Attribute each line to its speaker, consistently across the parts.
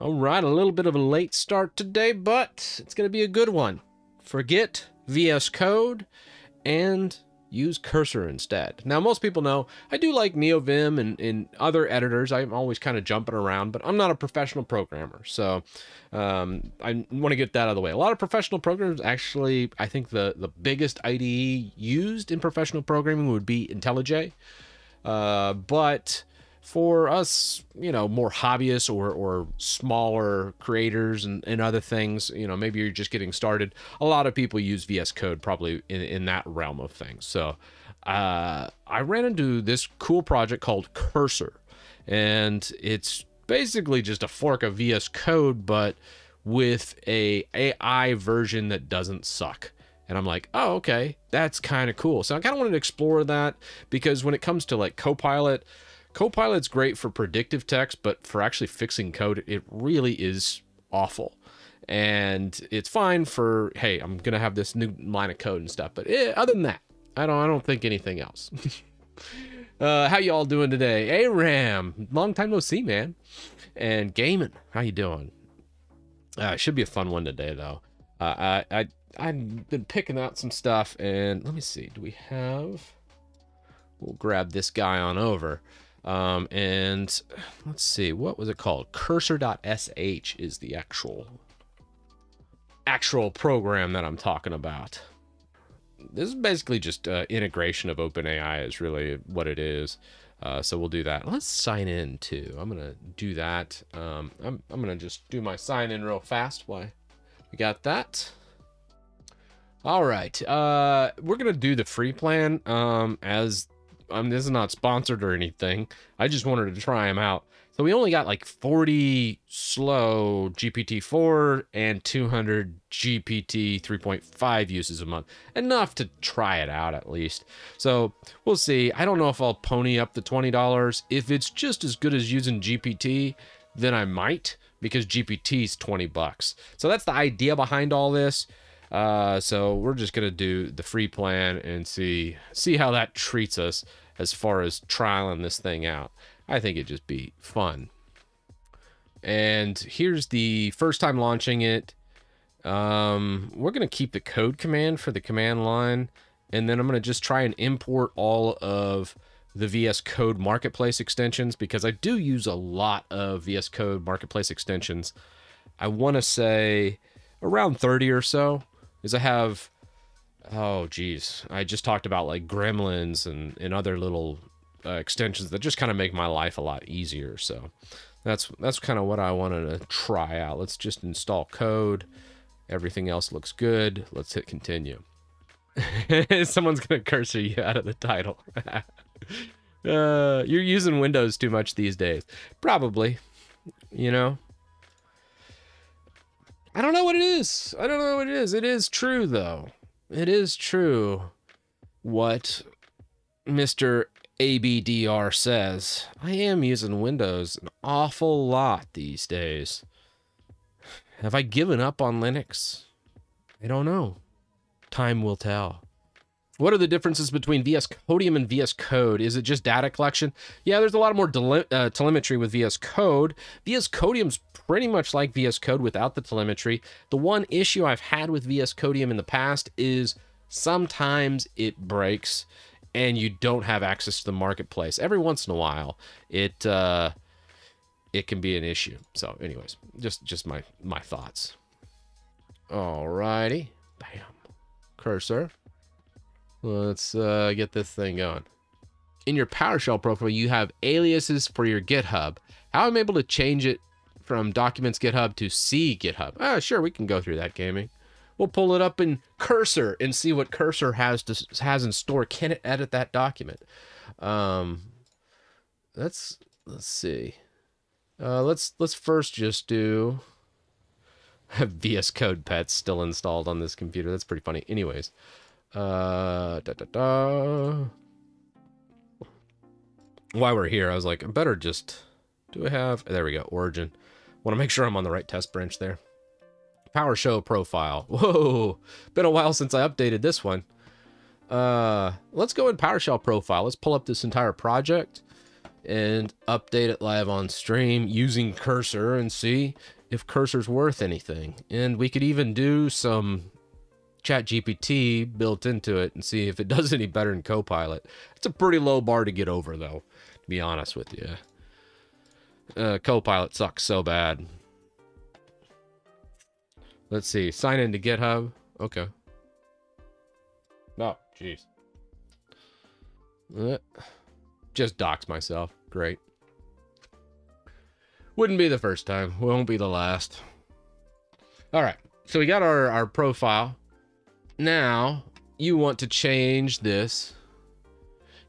Speaker 1: All right, a little bit of a late start today, but it's going to be a good one. Forget VS Code and use Cursor instead. Now, most people know I do like NeoVim and, and other editors. I'm always kind of jumping around, but I'm not a professional programmer. So um, I want to get that out of the way. A lot of professional programmers actually, I think the, the biggest IDE used in professional programming would be IntelliJ. Uh, but for us, you know, more hobbyists or, or smaller creators and, and other things, you know, maybe you're just getting started. A lot of people use VS Code probably in, in that realm of things. So uh, I ran into this cool project called Cursor, and it's basically just a fork of VS Code, but with a AI version that doesn't suck. And I'm like, oh, okay, that's kind of cool. So I kind of wanted to explore that because when it comes to like Copilot, Copilot's great for predictive text, but for actually fixing code, it really is awful. And it's fine for hey, I'm gonna have this new line of code and stuff, but eh, other than that, I don't I don't think anything else. uh, how you all doing today? Hey Ram, long time no see, man. And gaming, how you doing? Uh, should be a fun one today though. Uh, I I I've been picking out some stuff, and let me see. Do we have? We'll grab this guy on over. Um, and let's see, what was it called? Cursor.sh is the actual actual program that I'm talking about. This is basically just uh, integration of OpenAI is really what it is. Uh, so we'll do that. Let's sign in too. I'm gonna do that. Um, I'm I'm gonna just do my sign in real fast. Why? We got that. All right. Uh, we're gonna do the free plan. Um, as um, this is not sponsored or anything. I just wanted to try them out. So we only got like 40 slow GPT-4 and 200 GPT 3.5 uses a month. Enough to try it out at least. So we'll see. I don't know if I'll pony up the $20. If it's just as good as using GPT, then I might because GPT is 20 bucks. So that's the idea behind all this. Uh, so we're just gonna do the free plan and see see how that treats us as far as trialing this thing out. I think it'd just be fun. And here's the first time launching it. Um, we're gonna keep the code command for the command line, and then I'm gonna just try and import all of the VS Code Marketplace extensions because I do use a lot of VS Code Marketplace extensions. I want to say around 30 or so is I have oh geez. I just talked about like gremlins and, and other little uh, extensions that just kind of make my life a lot easier so that's that's kind of what i wanted to try out. Let's just install code. Everything else looks good. Let's hit continue. Someone's gonna cursor you out of the title. Uh, you're using windows too much these days. Probably you know? I don't know what it is. I don't know what it is. It is true, though. It is true what Mr. ABDR says. I am using Windows an awful lot these days. Have I given up on Linux? I don't know. Time will tell. What are the differences between VS Codium and VS Code? Is it just data collection? Yeah, there's a lot more uh, telemetry with VS Code. VS Codium's pretty much like VS Code without the telemetry. The one issue I've had with VS Codium in the past is sometimes it breaks and you don't have access to the marketplace. Every once in a while, it uh, it can be an issue. So, anyways, just just my my thoughts. Alrighty, bam, cursor. Let's uh, get this thing going. In your PowerShell profile, you have aliases for your GitHub. How am I'm able to change it from Documents GitHub to C GitHub? Ah, sure, we can go through that gaming. We'll pull it up in Cursor and see what Cursor has to, has in store. Can it edit that document? Um, let's let's see. Uh, let's let's first just do VS Code Pets still installed on this computer. That's pretty funny. Anyways, uh, da, da, da. While we're here, I was like, I better just. Do I have? There we go. Origin. Want to make sure I'm on the right test branch there. PowerShell profile. Whoa, been a while since I updated this one. Uh, let's go in PowerShell profile. Let's pull up this entire project. and update it live on stream using cursor and see if cursor's worth anything. And we could even do some chat GPT built into it and see if it does any better than Copilot. It's a pretty low bar to get over though, to be honest with you. Uh, Copilot sucks so bad. Let's see. Sign into GitHub. Okay. Oh, jeez. Uh, just dox myself. Great. Wouldn't be the first time. Won't be the last. All right. So we got our, our profile. Now, you want to change this.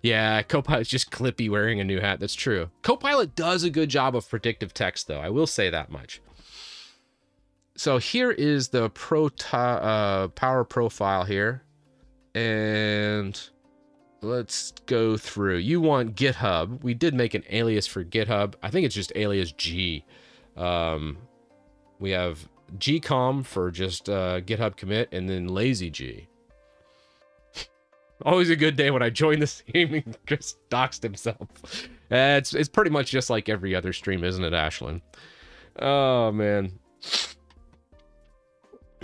Speaker 1: Yeah, Copilot's just Clippy wearing a new hat. That's true. Copilot does a good job of predictive text, though. I will say that much. So here is the pro uh, power profile here. And let's go through. You want GitHub. We did make an alias for GitHub. I think it's just alias G. Um, we have gcom for just uh, GitHub commit, and then lazy G. Always a good day when I join the stream and just doxed himself. Uh, it's, it's pretty much just like every other stream, isn't it, Ashlyn? Oh, man.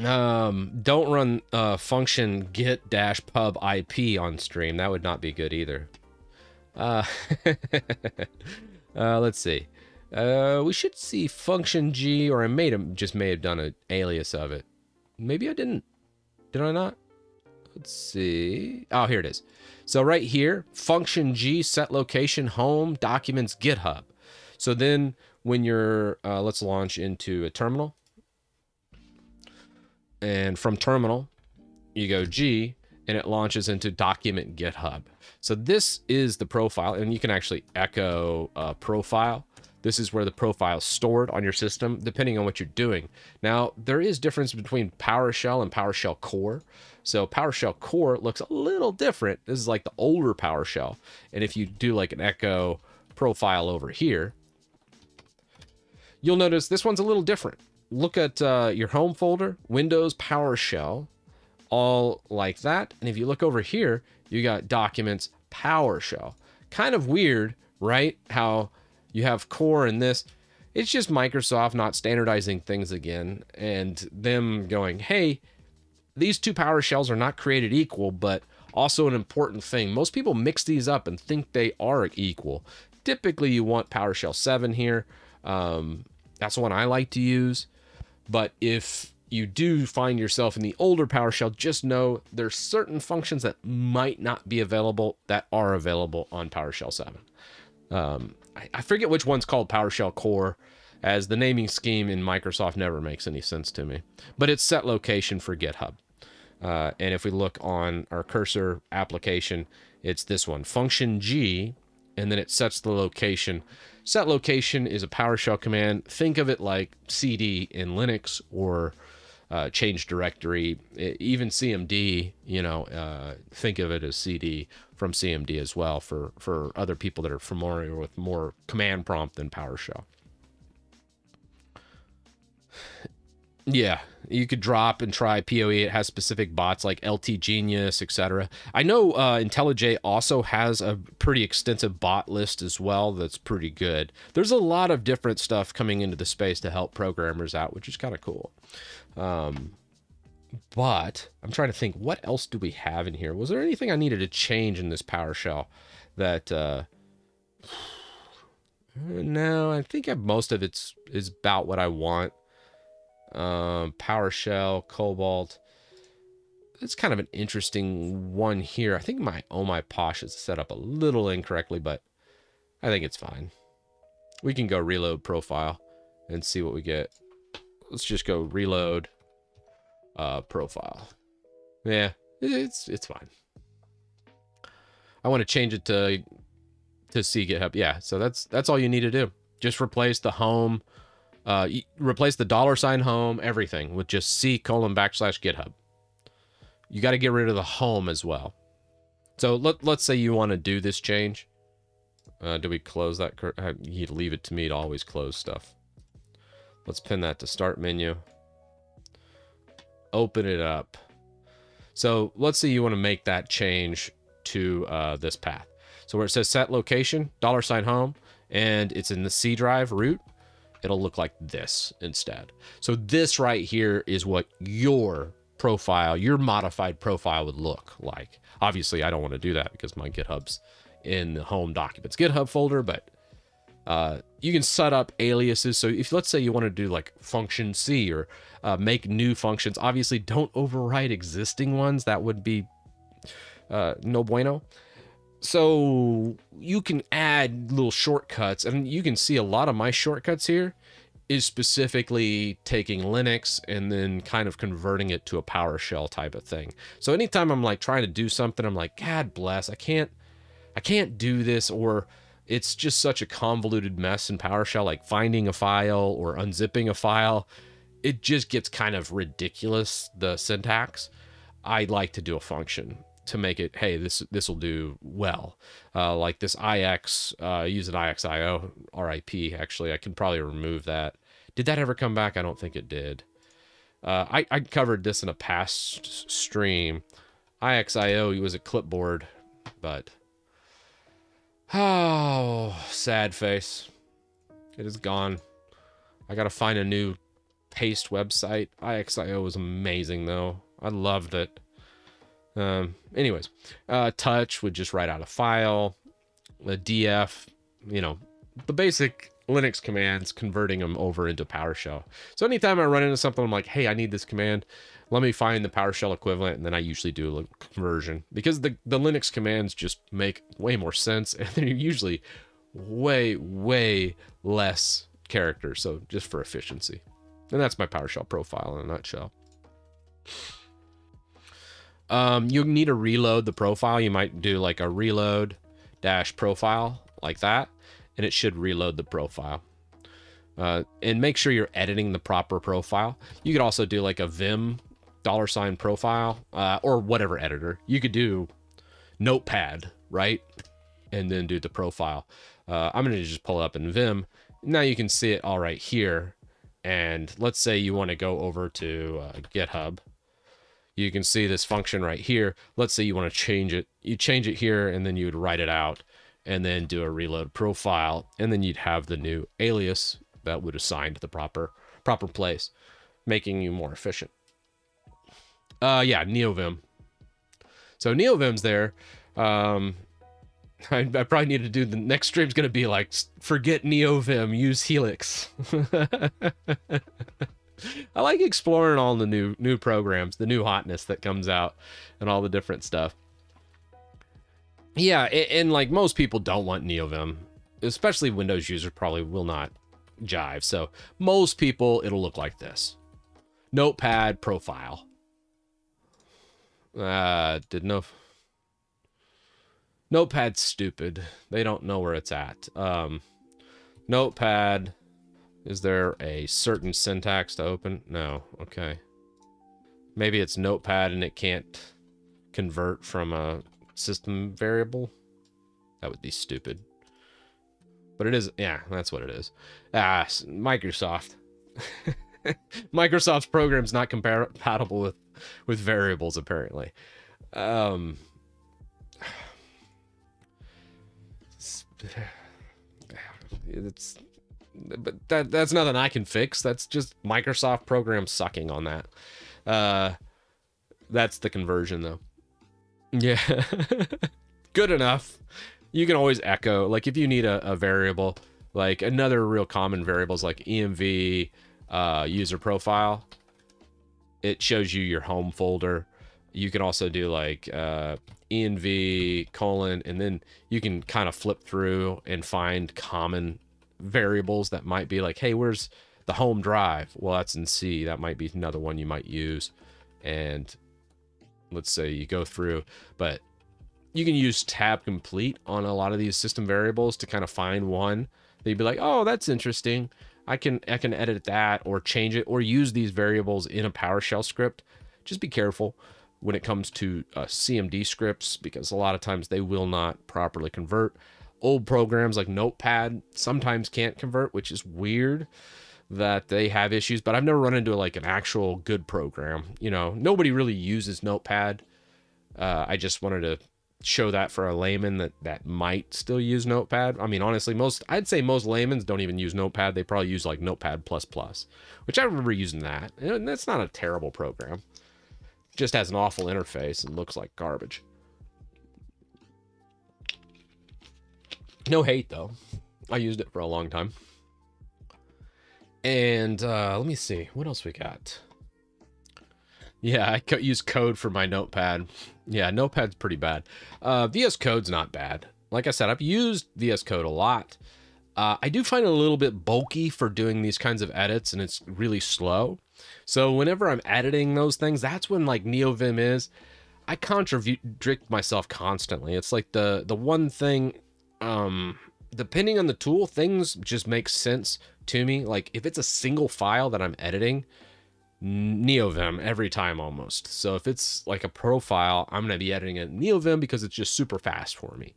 Speaker 1: Um, don't run uh, function get dash pub IP on stream. That would not be good either. Uh, uh, let's see. Uh, we should see function G, or I made him just may have done an alias of it. Maybe I didn't. Did I not? Let's see. Oh, here it is. So right here, function G set location home documents GitHub. So then when you're, uh, let's launch into a terminal. And from terminal, you go G and it launches into document GitHub. So this is the profile and you can actually echo profile. This is where the profile is stored on your system, depending on what you're doing. Now, there is difference between PowerShell and PowerShell Core. So PowerShell Core looks a little different. This is like the older PowerShell. And if you do like an echo profile over here, you'll notice this one's a little different look at uh, your home folder, Windows PowerShell, all like that. And if you look over here, you got Documents PowerShell. Kind of weird, right? How you have core in this. It's just Microsoft not standardizing things again and them going, hey, these two PowerShells are not created equal, but also an important thing. Most people mix these up and think they are equal. Typically, you want PowerShell 7 here. Um, that's the one I like to use. But if you do find yourself in the older PowerShell, just know there's certain functions that might not be available that are available on PowerShell 7. Um, I, I, forget which one's called PowerShell Core, as the naming scheme in Microsoft never makes any sense to me. But it's set location for GitHub. Uh, and if we look on our cursor application, it's this one, function G, and then it sets the location Set location is a PowerShell command. Think of it like CD in Linux or uh, change directory, even CMD, you know, uh, think of it as CD from CMD as well for, for other people that are familiar with more command prompt than PowerShell. Yeah, you could drop and try PoE. It has specific bots like LT Genius, etc. I know uh, IntelliJ also has a pretty extensive bot list as well. That's pretty good. There's a lot of different stuff coming into the space to help programmers out, which is kind of cool. Um, but I'm trying to think, what else do we have in here? Was there anything I needed to change in this PowerShell that? Uh, no, I think most of it's is about what I want um, PowerShell, Cobalt. It's kind of an interesting one here. I think my Oh My Posh is set up a little incorrectly, but I think it's fine. We can go reload profile and see what we get. Let's just go reload uh, profile. Yeah, it's it's fine. I want to change it to to see GitHub. Yeah, so that's that's all you need to do. Just replace the home uh, replace the dollar sign home, everything with just C colon backslash GitHub. You got to get rid of the home as well. So let, let's say you want to do this change. Uh, do we close that? You leave it to me to always close stuff. Let's pin that to start menu. Open it up. So let's say you want to make that change to uh, this path. So where it says set location, dollar sign home, and it's in the C drive root, it'll look like this instead. So this right here is what your profile, your modified profile would look like. Obviously, I don't want to do that because my GitHub's in the home documents GitHub folder, but uh, you can set up aliases. So if let's say you want to do like function C or uh, make new functions, obviously don't overwrite existing ones. That would be uh, no bueno. So you can add little shortcuts and you can see a lot of my shortcuts here is specifically taking Linux and then kind of converting it to a PowerShell type of thing. So anytime I'm like trying to do something, I'm like, God bless, I can't, I can't do this, or it's just such a convoluted mess in PowerShell, like finding a file or unzipping a file. It just gets kind of ridiculous, the syntax. I like to do a function to make it, hey, this this will do well. Uh, like this IX, uh, use an IXIO, RIP, actually. I can probably remove that. Did that ever come back? I don't think it did. Uh, I, I covered this in a past stream. IXIO was a clipboard, but... Oh, sad face. It is gone. I gotta find a new paste website. IXIO was amazing, though. I loved it. Um, anyways, uh, touch would just write out a file, the df, you know, the basic Linux commands, converting them over into PowerShell. So anytime I run into something, I'm like, hey, I need this command. Let me find the PowerShell equivalent, and then I usually do a conversion because the, the Linux commands just make way more sense, and they're usually way, way less characters. So just for efficiency. And that's my PowerShell profile in a nutshell. Um, you need to reload the profile. You might do like a reload dash profile like that, and it should reload the profile. Uh, and make sure you're editing the proper profile. You could also do like a Vim dollar sign profile uh, or whatever editor. You could do Notepad, right? And then do the profile. Uh, I'm going to just pull up in Vim. Now you can see it all right here. And let's say you want to go over to uh, GitHub you can see this function right here. Let's say you want to change it. You change it here and then you would write it out and then do a reload profile. And then you'd have the new alias that would assign to the proper, proper place, making you more efficient. Uh, yeah, NeoVim. So NeoVim's there. Um, I, I, probably need to do the next stream's going to be like, forget NeoVim, use Helix. I like exploring all the new new programs, the new hotness that comes out, and all the different stuff. Yeah, and, and like most people don't want NeoVim, especially Windows users probably will not jive. So most people, it'll look like this: Notepad profile. Uh, did no. Notepad's stupid. They don't know where it's at. Um, Notepad is there a certain syntax to open? No. Okay. Maybe it's notepad and it can't convert from a system variable. That would be stupid. But it is, yeah, that's what it is. Ah, Microsoft. Microsoft's program's not compatible with, with variables, apparently. Um, it's but that that's nothing I can fix. That's just Microsoft programs sucking on that. Uh, that's the conversion though. Yeah, good enough. You can always echo like if you need a, a variable, like another real common variables like EMV, uh, user profile. It shows you your home folder. You can also do like uh, env colon, and then you can kind of flip through and find common variables that might be like, hey, where's the home drive? Well, that's in C. That might be another one you might use. And let's say you go through, but you can use tab complete on a lot of these system variables to kind of find one that you'd be like, oh, that's interesting. I can I can edit that or change it or use these variables in a PowerShell script. Just be careful when it comes to uh, CMD scripts because a lot of times they will not properly convert old programs like Notepad sometimes can't convert, which is weird that they have issues, but I've never run into like an actual good program. You know, nobody really uses Notepad. Uh, I just wanted to show that for a layman that that might still use Notepad. I mean, honestly, most I'd say most laymen don't even use Notepad. They probably use like Notepad plus plus, which I remember using that. And that's not a terrible program. just has an awful interface and looks like garbage. No hate though. I used it for a long time. And uh, let me see what else we got. Yeah, I use code for my notepad. Yeah, notepad's pretty bad. Uh, VS Code's not bad. Like I said, I've used VS Code a lot. Uh, I do find it a little bit bulky for doing these kinds of edits, and it's really slow. So whenever I'm editing those things, that's when like NeoVim is. I contradict myself constantly. It's like the the one thing, um, depending on the tool, things just make sense to me. Like if it's a single file that I'm editing, NeoVim every time almost. So if it's like a profile, I'm going to be editing it in NeoVim because it's just super fast for me.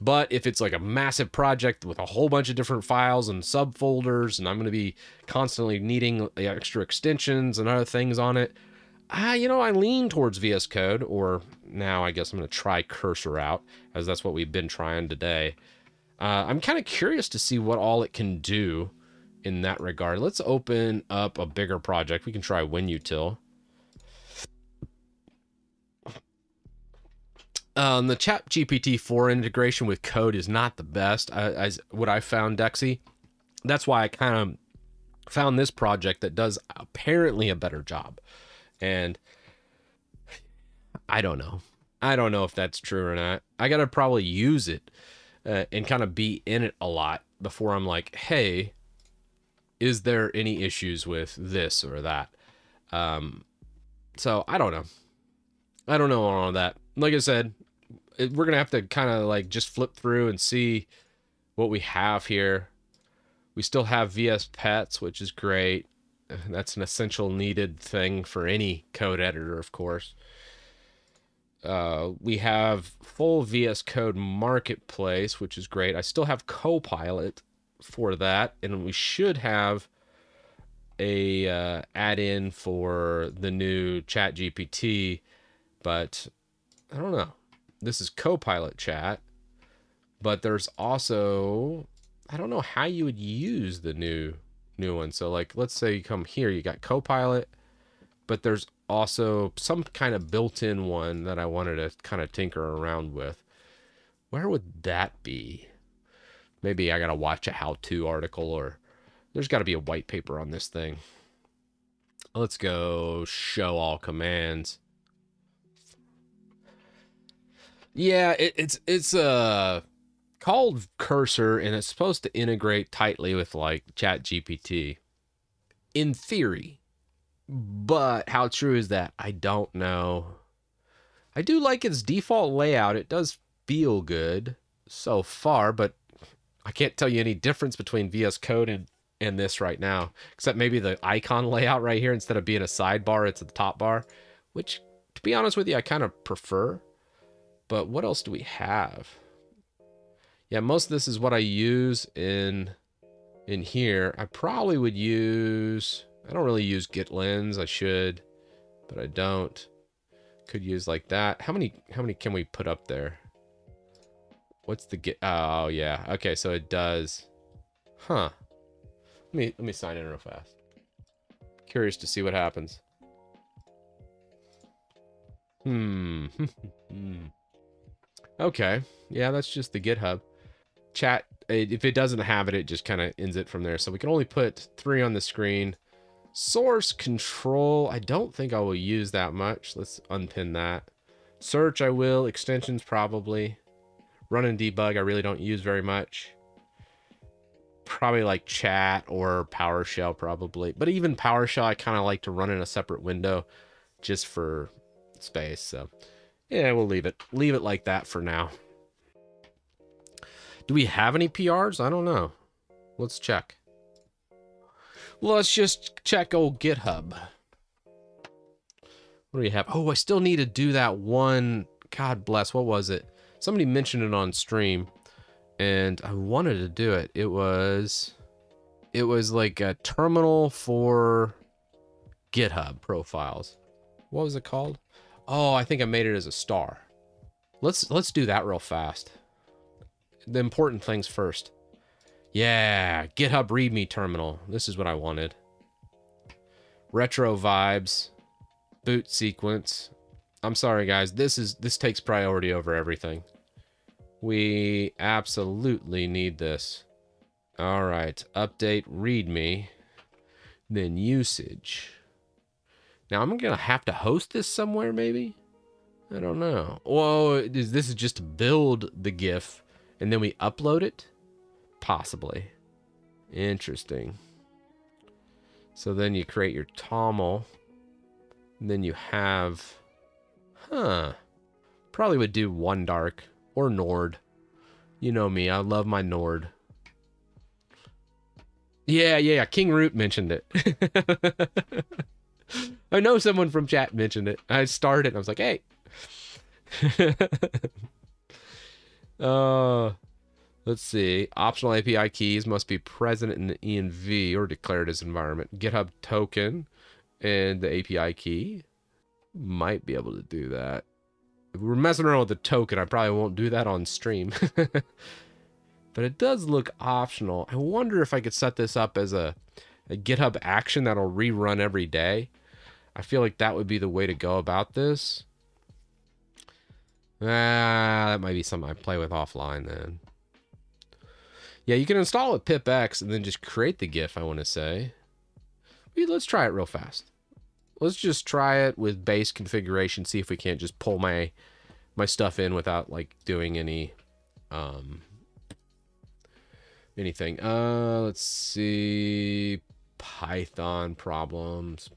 Speaker 1: But if it's like a massive project with a whole bunch of different files and subfolders, and I'm going to be constantly needing the extra extensions and other things on it, ah, you know, I lean towards VS Code, or now I guess I'm going to try Cursor out, as that's what we've been trying today. Uh, I'm kind of curious to see what all it can do in that regard. Let's open up a bigger project. We can try WinUtil. Um, the Chat GPT 4 integration with code is not the best, as what I found, Dexy. That's why I kind of found this project that does apparently a better job. And I don't know. I don't know if that's true or not. I got to probably use it uh, and kind of be in it a lot before I'm like, hey, is there any issues with this or that? Um, so I don't know. I don't know all that. Like I said, it, we're gonna have to kind of like just flip through and see what we have here. We still have VS Pets, which is great. That's an essential needed thing for any code editor, of course. Uh, we have full VS Code Marketplace, which is great. I still have Copilot, for that, and we should have a uh, add-in for the new Chat GPT, but I don't know. This is Copilot Chat, but there's also I don't know how you would use the new new one. So like, let's say you come here, you got Copilot, but there's also some kind of built-in one that I wanted to kind of tinker around with. Where would that be? Maybe I gotta watch a how-to article or there's got to be a white paper on this thing. Let's go show all commands. Yeah, it, it's it's uh called Cursor and it's supposed to integrate tightly with like Chat GPT. In theory. But how true is that? I don't know. I do like its default layout. It does feel good so far, but I can't tell you any difference between VS Code and, and this right now, except maybe the icon layout right here, instead of being a sidebar, it's a top bar, which, to be honest with you, I kind of prefer. But what else do we have? Yeah, most of this is what I use in in here. I probably would use, I don't really use GitLens. I should, but I don't. Could use like that. How many, how many can we put up there? What's the get? Oh yeah. Okay, so it does. Huh. Let me let me sign in real fast. Curious to see what happens. Hmm. hmm. okay. Yeah, that's just the GitHub. Chat. If it doesn't have it, it just kind of ends it from there. So we can only put three on the screen. Source control. I don't think I will use that much. Let's unpin that. Search I will. Extensions probably. Run and debug I really don't use very much. Probably like chat or PowerShell probably. But even PowerShell I kind of like to run in a separate window just for space. So yeah, we'll leave it. Leave it like that for now. Do we have any PRs? I don't know. Let's check. Let's just check old GitHub. What do we have? Oh, I still need to do that one. God bless. What was it? Somebody mentioned it on stream and I wanted to do it. It was it was like a terminal for GitHub profiles. What was it called? Oh, I think I made it as a star. Let's let's do that real fast. The important things first. Yeah, GitHub README terminal. This is what I wanted. Retro vibes, boot sequence. I'm sorry guys, this is this takes priority over everything. We absolutely need this. All right, update README, then usage. Now I'm gonna have to host this somewhere, maybe. I don't know. Well, is this is just to build the GIF, and then we upload it. Possibly. Interesting. So then you create your toml. then you have... Huh. Probably would do one dark or Nord. You know me, I love my Nord. Yeah, yeah, King Root mentioned it. I know someone from chat mentioned it. I started I was like, hey. uh Let's see. Optional API keys must be present in the env or declared as environment. GitHub token and the API key. Might be able to do that. If we are messing around with the token, I probably won't do that on stream. but it does look optional. I wonder if I could set this up as a, a GitHub action that'll rerun every day. I feel like that would be the way to go about this. Ah, that might be something I play with offline then. Yeah, you can install a pipx and then just create the GIF, I want to say. Let's try it real fast. Let's just try it with base configuration, see if we can't just pull my my stuff in without like doing any um anything. Uh let's see Python problems.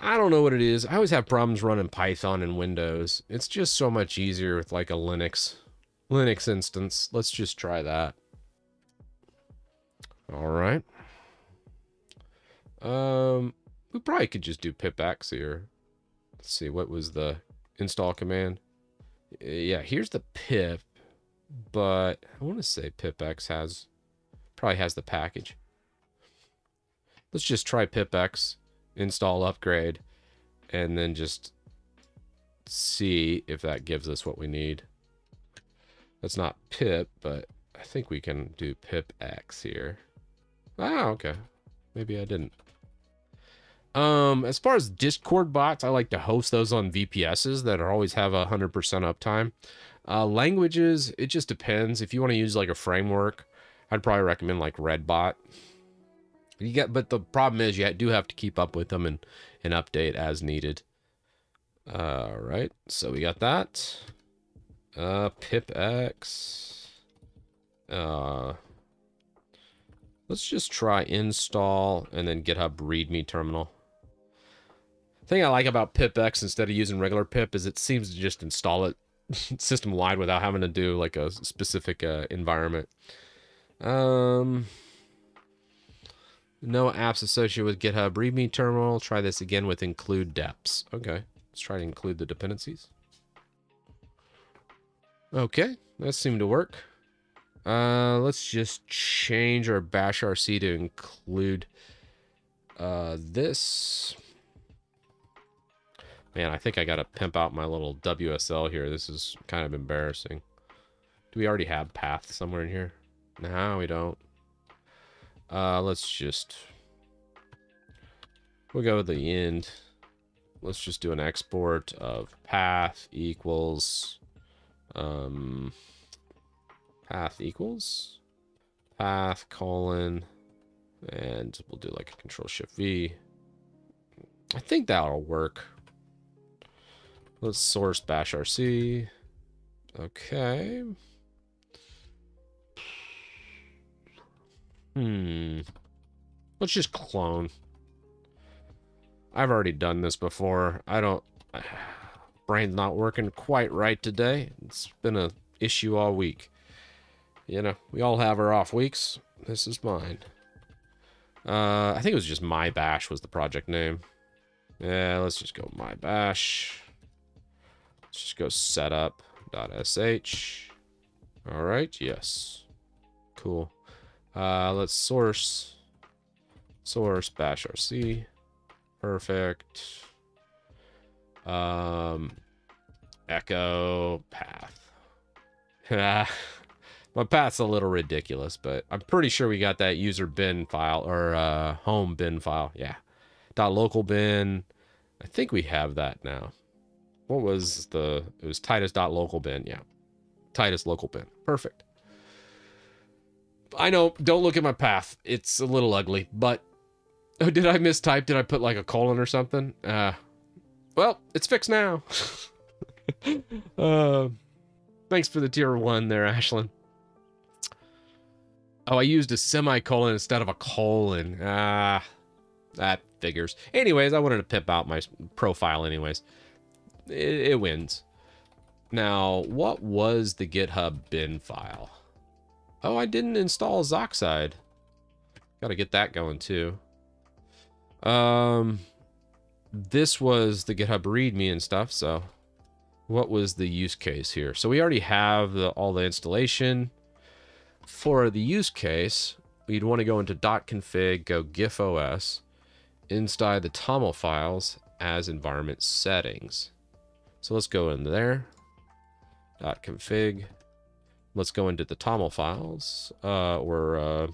Speaker 1: I don't know what it is. I always have problems running Python in Windows. It's just so much easier with like a Linux Linux instance. Let's just try that. All right. Um, we probably could just do pipx here. Let's see, what was the install command? Yeah, here's the pip, but I want to say pipx has, probably has the package. Let's just try pipx, install upgrade, and then just see if that gives us what we need. That's not pip, but I think we can do pip x here. Ah, okay. Maybe I didn't. Um, as far as Discord bots, I like to host those on VPSs that are always have a 100% uptime. Uh, languages, it just depends. If you want to use like a framework, I'd probably recommend like Redbot. You get, but the problem is you do have to keep up with them and, and update as needed. All right, so we got that. Uh, pipx. Uh, let's just try install and then GitHub README terminal. Thing I like about pipx instead of using regular pip is it seems to just install it system wide without having to do like a specific uh, environment. Um, no apps associated with GitHub README terminal. Try this again with include deps. Okay, let's try to include the dependencies. Okay, that seemed to work. Uh, let's just change our bash RC to include uh, this. Man, I think I got to pimp out my little WSL here. This is kind of embarrassing. Do we already have path somewhere in here? No, we don't. Uh, let's just... We'll go to the end. Let's just do an export of path equals um, path equals path colon, and we'll do like a control shift V. I think that'll work. Let's source bash RC. Okay. Hmm. Let's just clone. I've already done this before. I don't brain's not working quite right today. It's been a issue all week. You know, we all have our off weeks. This is mine. Uh, I think it was just my bash was the project name. Yeah, let's just go my bash. Let's just go setup.sh. All right, yes. Cool. Uh, let's source source bash rc. Perfect. Um, echo path. My path's a little ridiculous, but I'm pretty sure we got that user bin file or uh, home bin file. Yeah. Dot local bin. I think we have that now. What was the, it was Titus dot local bin. Yeah. Titus local bin. Perfect. I know, don't look at my path. It's a little ugly, but oh, did I mistype? Did I put like a colon or something? Uh, well, it's fixed now. uh, thanks for the tier one there, Ashlyn. Oh, I used a semicolon instead of a colon. Ah, that figures. Anyways, I wanted to pimp out my profile anyways. It, it wins. Now, what was the GitHub bin file? Oh, I didn't install Zoxide. Gotta get that going too. Um, this was the GitHub README and stuff, so what was the use case here? So we already have the, all the installation. For the use case, we'd want to go into .config, go gifos, inside the TOML files as environment settings. So let's go in there, Dot .config, let's go into the TOML files, uh, or, uh,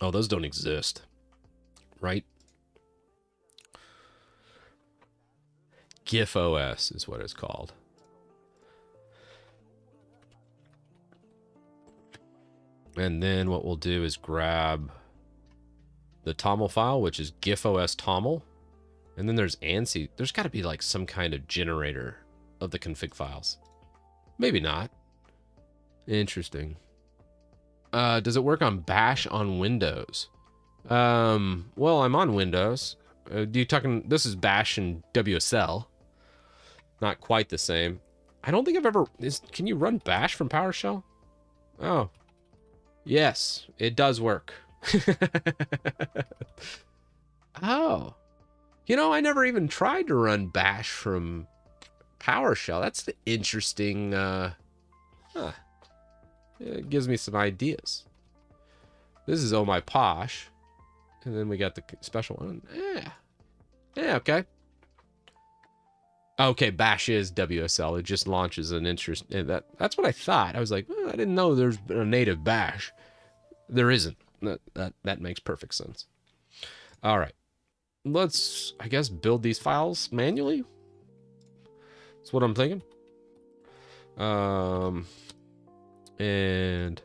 Speaker 1: oh, those don't exist, right? GIFOS is what it's called. And then what we'll do is grab the TOML file, which is GIFOS TOML. And then there's ANSI. There's got to be like some kind of generator of the config files. Maybe not. Interesting. Uh, does it work on Bash on Windows? Um, well, I'm on Windows. Uh, you talking? This is Bash and WSL. Not quite the same. I don't think I've ever. Is can you run Bash from PowerShell? Oh, yes, it does work. oh, you know, I never even tried to run Bash from PowerShell. That's the interesting. Uh, huh. It gives me some ideas. This is Oh My Posh. And then we got the special one. Yeah. Yeah, okay. Okay, Bash is WSL. It just launches an interest. Eh, that That's what I thought. I was like, well, I didn't know there's a native Bash. There isn't. That, that, that makes perfect sense. All right. Let's, I guess, build these files manually. That's what I'm thinking. Um, and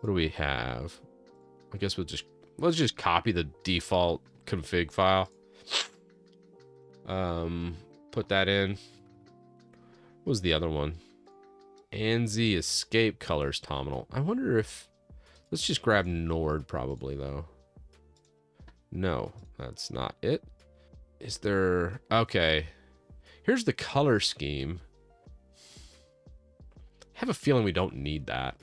Speaker 1: what do we have? I guess we'll just let's just copy the default config file. Um, put that in. What was the other one? ANSI escape colors terminal. I wonder if let's just grab Nord probably though. No, that's not it. Is there okay? Here's the color scheme. I have a feeling we don't need that.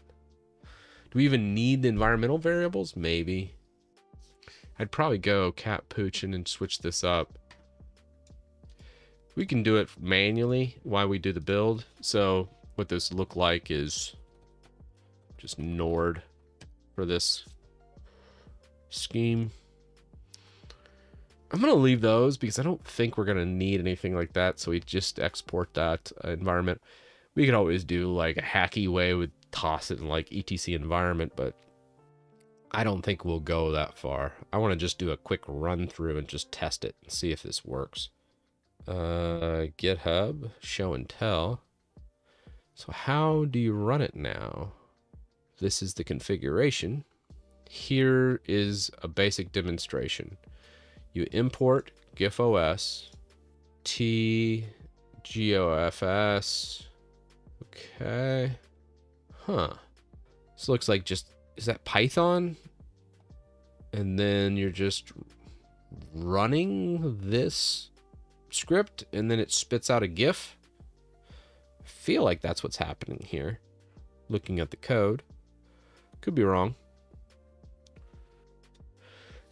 Speaker 1: Do we even need the environmental variables? Maybe. I'd probably go Catppuccin and switch this up. We can do it manually while we do the build. So what this look like is just Nord for this scheme. I'm going to leave those because I don't think we're going to need anything like that. So we just export that uh, environment. We could always do like a hacky way with toss it in like etc environment, but I don't think we'll go that far. I want to just do a quick run through and just test it and see if this works. Uh, GitHub, show and tell. So how do you run it now? This is the configuration. Here is a basic demonstration. You import GIFOS, TGOFS, Okay. Huh. This looks like just, is that Python? And then you're just running this script and then it spits out a GIF. Feel like that's what's happening here. Looking at the code. Could be wrong.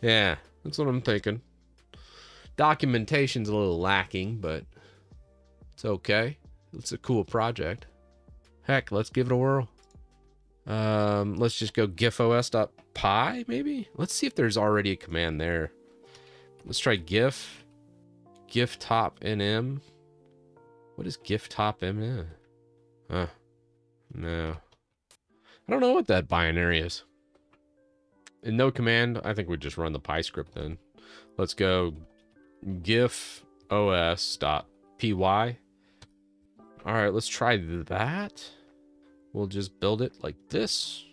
Speaker 1: Yeah, that's what I'm thinking. Documentation's a little lacking, but it's okay. It's a cool project. Heck, let's give it a whirl. Um, let's just go gifos.py, maybe? Let's see if there's already a command there. Let's try gif giftopnm. What is giftopnm? Huh. No. I don't know what that binary is. In no command, I think we just run the py script then. Let's go gif os dot py. All right, let's try that. We'll just build it like this.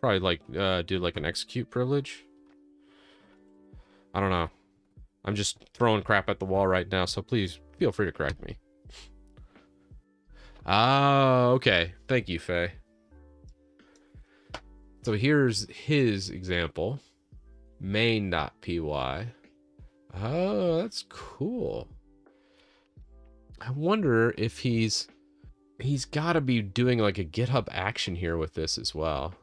Speaker 1: Probably like uh, do like an execute privilege. I don't know. I'm just throwing crap at the wall right now, so please feel free to correct me. Ah, okay. Thank you, Faye. So here's his example. Main.py. Oh, that's cool. I wonder if he's he's got to be doing like a GitHub action here with this as well.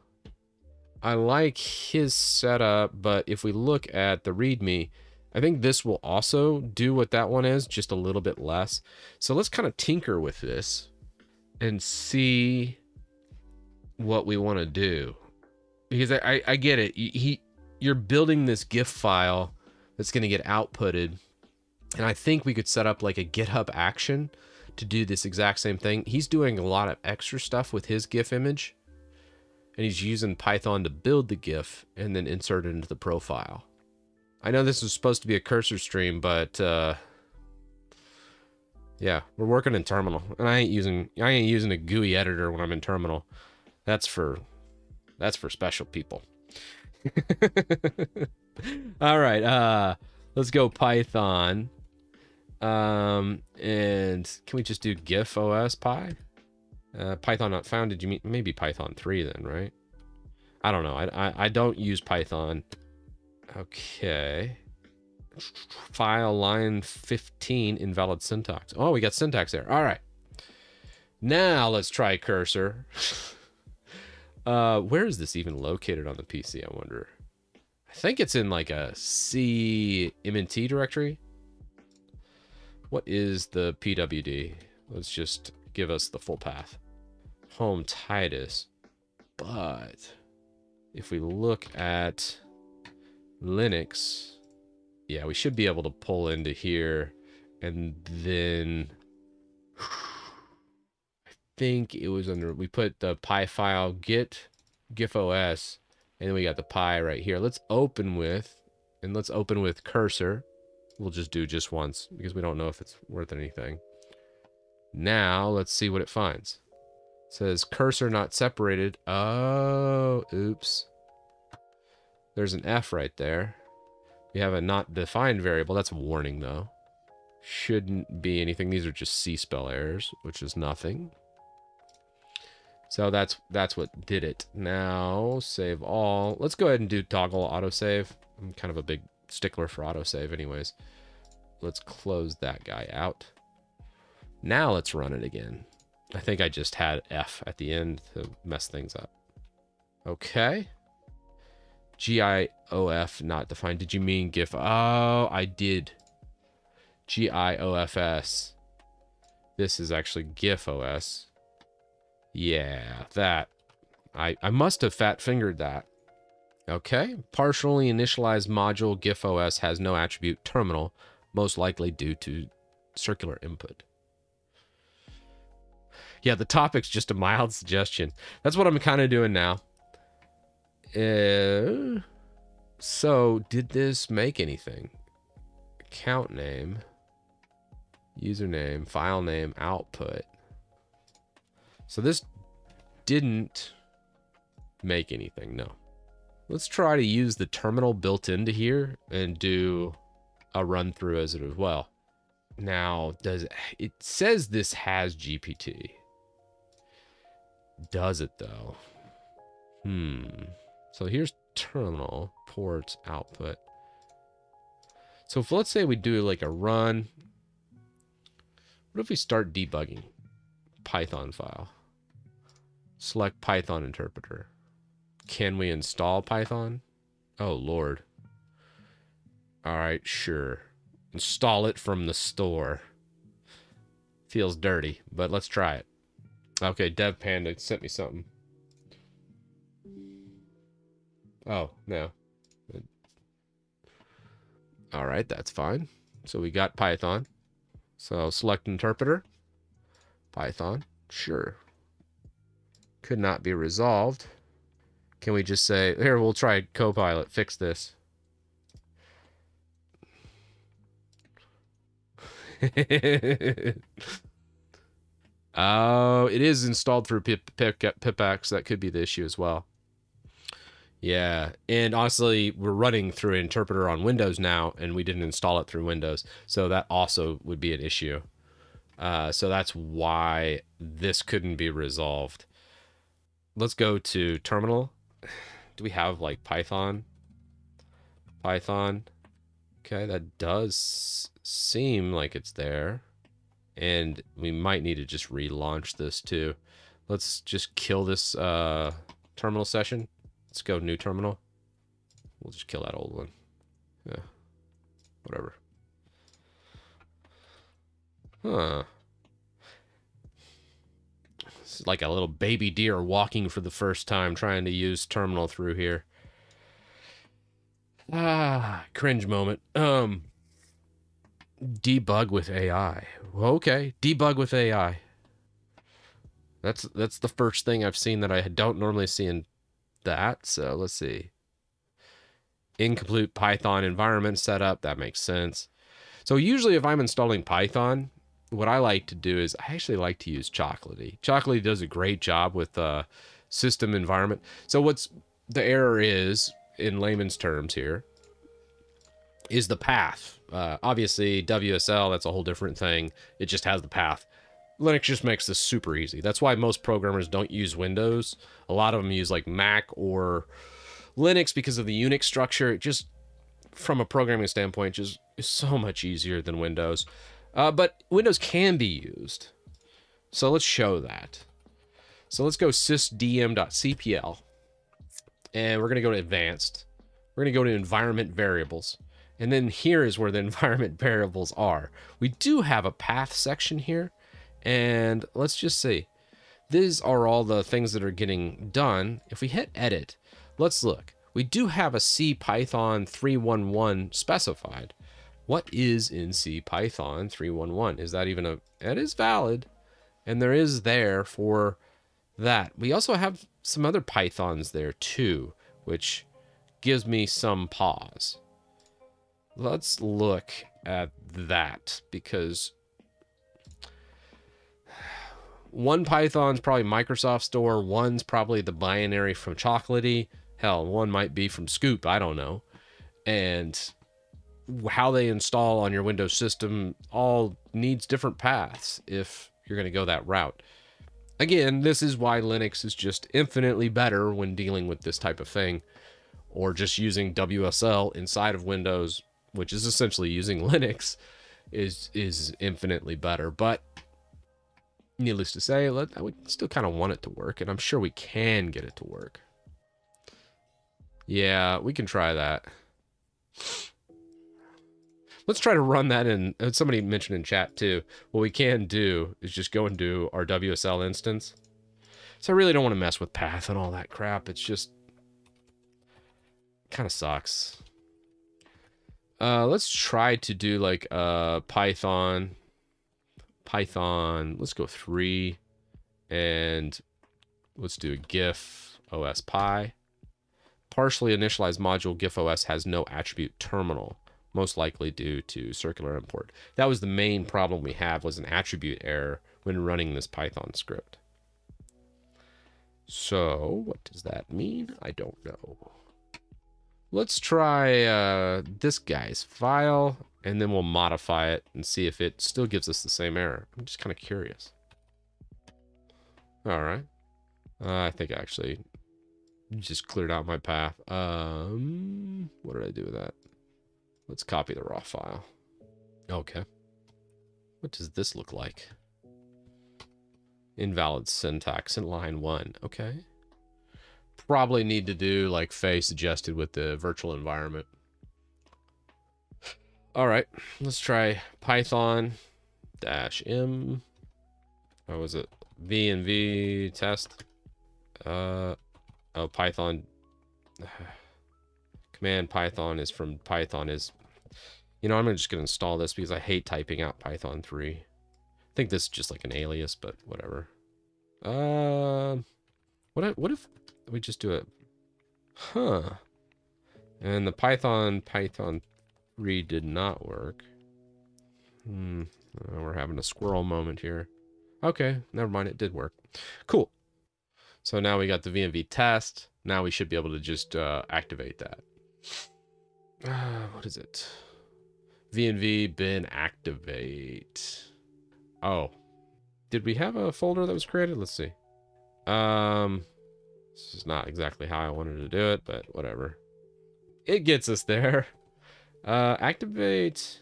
Speaker 1: I like his setup, but if we look at the README, I think this will also do what that one is, just a little bit less. So let's kind of tinker with this and see what we want to do. Because I, I, I get it. He, you're building this GIF file that's going to get outputted. And I think we could set up like a GitHub action to do this exact same thing. He's doing a lot of extra stuff with his GIF image. And he's using Python to build the GIF and then insert it into the profile. I know this is supposed to be a cursor stream, but uh, yeah, we're working in terminal, and I ain't using I ain't using a GUI editor when I'm in terminal. That's for that's for special people. All right, uh, let's go Python. Um, and can we just do GIF OS Py? Uh, Python not found. Did you mean maybe Python 3 then, right? I don't know. I, I, I don't use Python Okay. File line 15, invalid syntax. Oh, we got syntax there. All right. Now let's try cursor. uh, where is this even located on the PC, I wonder? I think it's in like a C MNT directory. What is the PWD? Let's just give us the full path. Home Titus. But if we look at Linux, yeah, we should be able to pull into here and then I think it was under, we put the py file git gifos and then we got the py right here. Let's open with, and let's open with cursor. We'll just do just once because we don't know if it's worth anything. Now let's see what it finds. It says cursor not separated. Oh, oops. There's an F right there. We have a not defined variable. That's a warning, though. Shouldn't be anything. These are just C spell errors, which is nothing. So that's that's what did it. Now, save all. Let's go ahead and do toggle autosave. I'm kind of a big stickler for autosave anyways. Let's close that guy out. Now let's run it again. I think I just had F at the end to mess things up. Okay. G-I-O-F not defined. Did you mean GIF? Oh, I did. G-I-O-F-S. This is actually GIF OS. Yeah, that. I, I must have fat fingered that. Okay. Partially initialized module GIF OS has no attribute terminal, most likely due to circular import. Yeah, the topic's just a mild suggestion. That's what I'm kind of doing now. Uh, so, did this make anything? Account name, username, file name, output. So this didn't make anything, no. Let's try to use the terminal built into here and do a run through as it as well. Now, does it, it says this has GPT. Does it though? Hmm. So here's terminal, ports, output. So if let's say we do like a run, what if we start debugging? Python file. Select Python interpreter. Can we install Python? Oh, Lord. All right, sure. Install it from the store. Feels dirty, but let's try it. Okay, Dev Panda sent me something. Oh, no. All right, that's fine. So we got Python. So select interpreter. Python. Sure. Could not be resolved. Can we just say, here, we'll try Copilot, fix this. Oh, it is installed through Pip, Pip, pipx. That could be the issue as well. Yeah, and honestly, we're running through an interpreter on Windows now, and we didn't install it through Windows, so that also would be an issue. Uh, so that's why this couldn't be resolved. Let's go to terminal. Do we have like Python? Python. Okay, that does seem like it's there. And we might need to just relaunch this too. Let's just kill this uh, terminal session. Let's go new terminal. We'll just kill that old one. Yeah. Whatever. Huh. It's like a little baby deer walking for the first time trying to use terminal through here. Ah, cringe moment. Um, debug with AI. Okay, debug with AI. That's that's the first thing I've seen that I don't normally see in that. So let's see. Incomplete Python environment setup. That makes sense. So usually if I'm installing Python, what I like to do is I actually like to use Chocolatey. Chocolatey does a great job with uh, system environment. So what's the error is, in layman's terms here, is the path. Uh, obviously, WSL, that's a whole different thing. It just has the path. Linux just makes this super easy. That's why most programmers don't use Windows. A lot of them use like Mac or Linux because of the Unix structure. It just, from a programming standpoint, just is so much easier than Windows. Uh, but Windows can be used. So let's show that. So let's go sysdm.cpl. And we're going to go to advanced. We're going to go to environment variables. And then here is where the environment variables are. We do have a path section here. And let's just see. These are all the things that are getting done. If we hit edit, let's look. We do have a C Python 311 specified. What is in C Python 311? Is that even a, it is valid. And there is there for that. We also have some other Pythons there too, which gives me some pause. Let's look at that because one Python's probably Microsoft Store, one's probably the binary from Chocolatey. Hell, one might be from Scoop, I don't know. And how they install on your Windows system all needs different paths if you're going to go that route. Again, this is why Linux is just infinitely better when dealing with this type of thing, or just using WSL inside of Windows, which is essentially using Linux, is is infinitely better. But needless to say, let, I still kind of want it to work, and I'm sure we can get it to work. Yeah, we can try that. Let's try to run that in. Uh, somebody mentioned in chat too. What we can do is just go and do our WSL instance. So I really don't want to mess with path and all that crap. It's just kind of sucks. Uh, let's try to do like uh, Python. Python. Let's go three, and let's do a GIF OS Pi. Partially initialized module GIF OS has no attribute terminal most likely due to circular import. That was the main problem we have was an attribute error when running this Python script. So what does that mean? I don't know. Let's try uh, this guy's file and then we'll modify it and see if it still gives us the same error. I'm just kind of curious. All right. Uh, I think I actually just cleared out my path. Um, what did I do with that? Let's copy the raw file. Okay. What does this look like? Invalid syntax in line one. Okay. Probably need to do like Faye suggested with the virtual environment. All right, let's try Python dash m. What was it? V and V test. Uh, oh, Python. Command Python is from Python is You know, I'm just going to install this because I hate typing out Python 3. I think this is just like an alias, but whatever. Uh, what, what if we just do it? Huh. And the Python, Python 3 did not work. Hmm. Oh, we're having a squirrel moment here. Okay, never mind. It did work. Cool. So now we got the venv test. Now we should be able to just uh, activate that. Uh, what is it? venv bin activate. Oh, did we have a folder that was created? Let's see. Um, this is not exactly how I wanted to do it, but whatever. It gets us there. Uh, activate.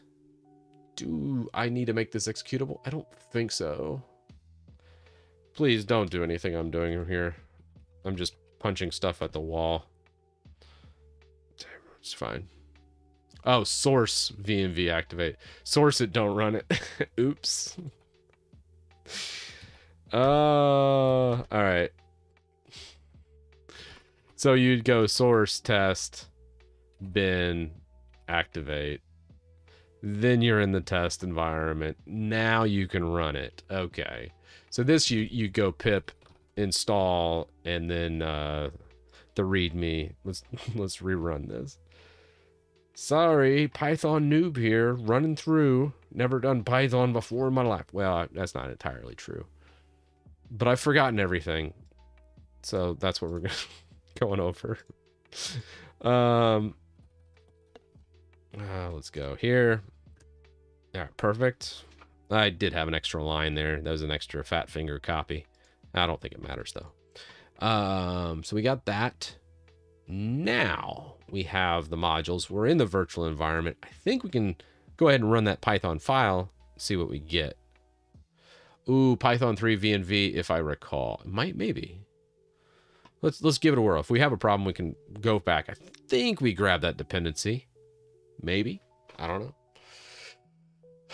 Speaker 1: Do I need to make this executable? I don't think so. Please don't do anything I'm doing here. I'm just punching stuff at the wall. It's fine. Oh, source venv activate. Source it, don't run it. Oops. Uh, all right. So you'd go source test, bin, activate. Then you're in the test environment. Now you can run it. Okay. So this you you go pip install and then uh the readme. Let's let's rerun this. Sorry, Python noob here, running through. Never done Python before in my life. Well, that's not entirely true. But I've forgotten everything. So that's what we're going over. um, uh, let's go here. All right, perfect. I did have an extra line there. That was an extra fat finger copy. I don't think it matters though. Um, so we got that. Now we have the modules. We're in the virtual environment. I think we can go ahead and run that Python file, see what we get. Ooh, Python 3 venv, if I recall. Might, maybe. Let's let's give it a whirl. If we have a problem, we can go back. I think we grab that dependency. Maybe. I don't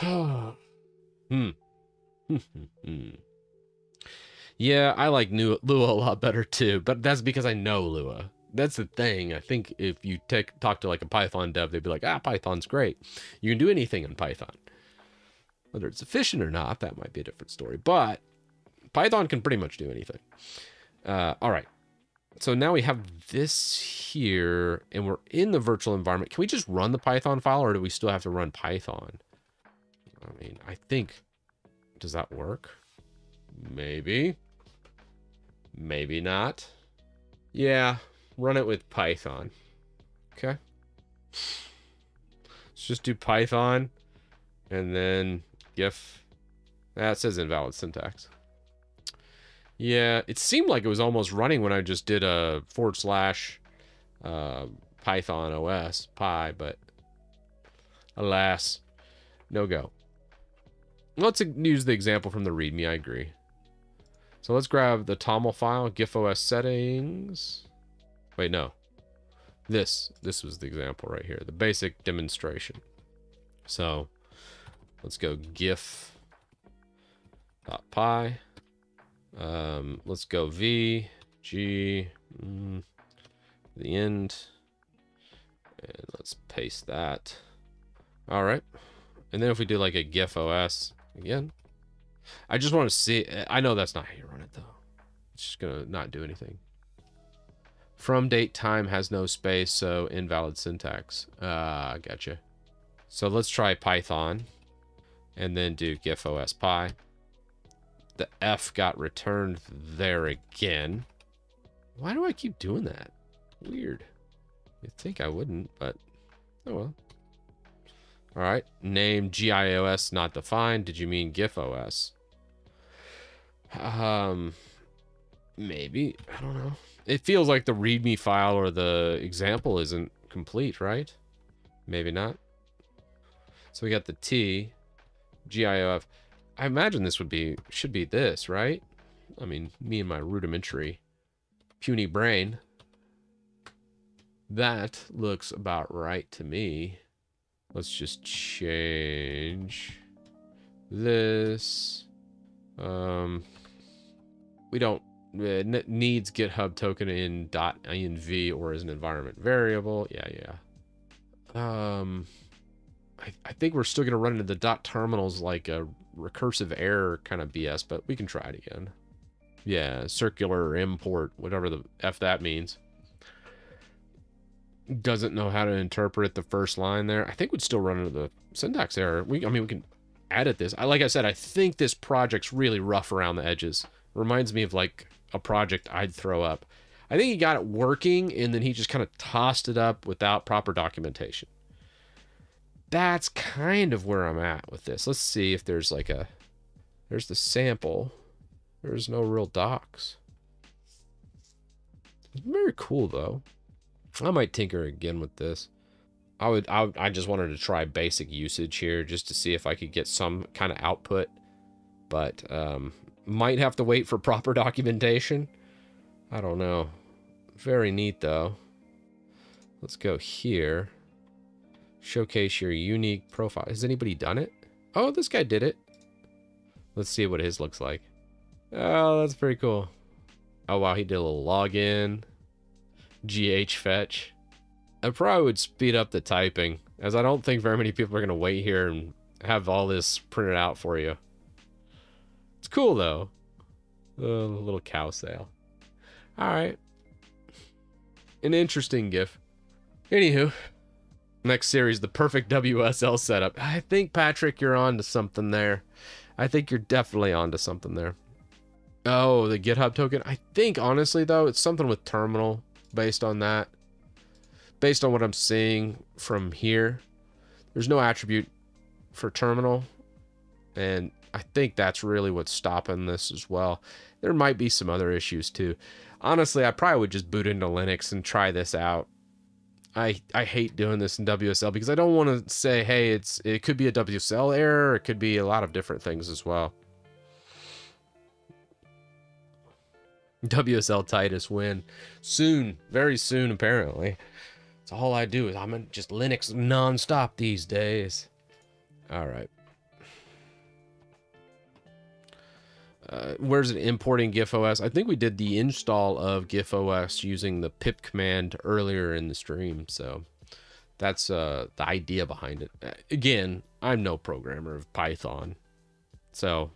Speaker 1: know. hmm. yeah, I like Lua a lot better too, but that's because I know Lua that's the thing. I think if you take talk to like a Python dev, they'd be like, ah, Python's great. You can do anything in Python. Whether it's efficient or not, that might be a different story. But Python can pretty much do anything. Uh, all right. So now we have this here, and we're in the virtual environment. Can we just run the Python file, or do we still have to run Python? I mean, I think, does that work? Maybe. Maybe not. Yeah, run it with Python. Okay. Let's just do Python and then GIF. That says invalid syntax. Yeah, it seemed like it was almost running when I just did a forward slash uh, Python OS, Pi, but alas, no go. Let's use the example from the README, I agree. So let's grab the TOML file, GIF OS settings. Wait, no. This, this was the example right here, the basic demonstration. So let's go gif dot py. Um, let's go v g mm, the end, and let's paste that. All right, and then if we do like a gif os again, I just want to see. I know that's not how you run it though. It's just gonna not do anything. From date time has no space, so invalid syntax. Ah, uh, gotcha. So let's try Python and then do gif os pi. The F got returned there again. Why do I keep doing that? Weird. You'd think I wouldn't, but oh well. All right, name GIOS not defined. Did you mean GIF OS? Um, maybe. I don't know. It feels like the README file or the example isn't complete, right? Maybe not. So we got the T, GIOF. I imagine this would be, should be this, right? I mean, me and my rudimentary puny brain. That looks about right to me. Let's just change this. Um, we don't needs GitHub token in .env or as an environment variable. Yeah, yeah. Um, I I, think we're still going to run into the dot terminals like a recursive error kind of BS, but we can try it again. Yeah, circular import, whatever the F that means. Doesn't know how to interpret the first line there. I think we'd still run into the syntax error. We, I mean, we can edit this. I, like I said, I think this project's really rough around the edges. Reminds me of like a project I'd throw up. I think he got it working and then he just kind of tossed it up without proper documentation. That's kind of where I'm at with this. Let's see if there's like a, there's the sample. There's no real docs. Very cool though. I might tinker again with this. I would, I, I just wanted to try basic usage here just to see if I could get some kind of output. But um, might have to wait for proper documentation. I don't know. Very neat, though. Let's go here. Showcase your unique profile. Has anybody done it? Oh, this guy did it. Let's see what his looks like. Oh, that's pretty cool. Oh, wow, he did a little login. GH fetch. I probably would speed up the typing, as I don't think very many people are going to wait here and have all this printed out for you. It's cool, though. A little cowsay. Alright. An interesting GIF. Anywho, next series, the perfect WSL setup. I think, Patrick, you're on to something there. I think you're definitely on to something there. Oh, the GitHub token. I think, honestly, though, it's something with terminal based on that based on what I'm seeing from here, there's no attribute for terminal. And I think that's really what's stopping this as well. There might be some other issues too. Honestly, I probably would just boot into Linux and try this out. I I hate doing this in WSL because I don't want to say, hey, it's it could be a WSL error, it could be a lot of different things as well. WSL Titus win soon, very soon apparently. That's all I do is I'm just Linux nonstop these days. All right. Uh, where's it importing GIFOS? I think we did the install of GIFOS using the pip command earlier in the stream. So that's uh, the idea behind it. Uh, again, I'm no programmer of Python. So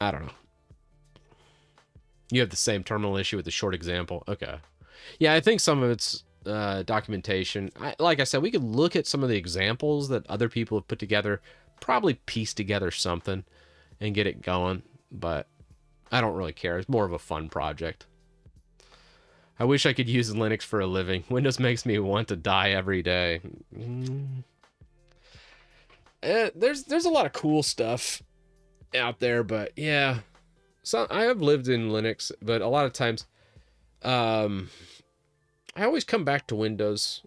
Speaker 1: I don't know. You have the same terminal issue with the short example. Okay. Yeah, I think some of it's uh, documentation. I, like I said, we could look at some of the examples that other people have put together, probably piece together something and get it going, but I don't really care. It's more of a fun project. I wish I could use Linux for a living. Windows makes me want to die every day. Mm. Uh, there's there's a lot of cool stuff out there, but yeah, so I have lived in Linux, but a lot of times, um, I always come back to Windows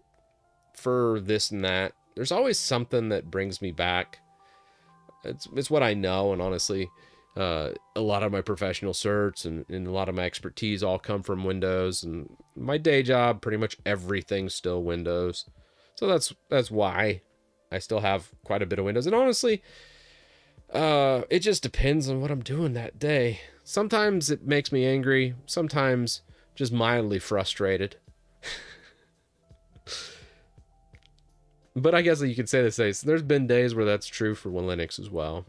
Speaker 1: for this and that. There's always something that brings me back. It's, it's what I know, and honestly, uh, a lot of my professional certs and, and a lot of my expertise all come from Windows, and my day job, pretty much everything's still Windows. So that's that's why I still have quite a bit of Windows. And honestly, uh, it just depends on what I'm doing that day. Sometimes it makes me angry, sometimes just mildly frustrated. But I guess you could say same. So there's been days where that's true for Linux as well.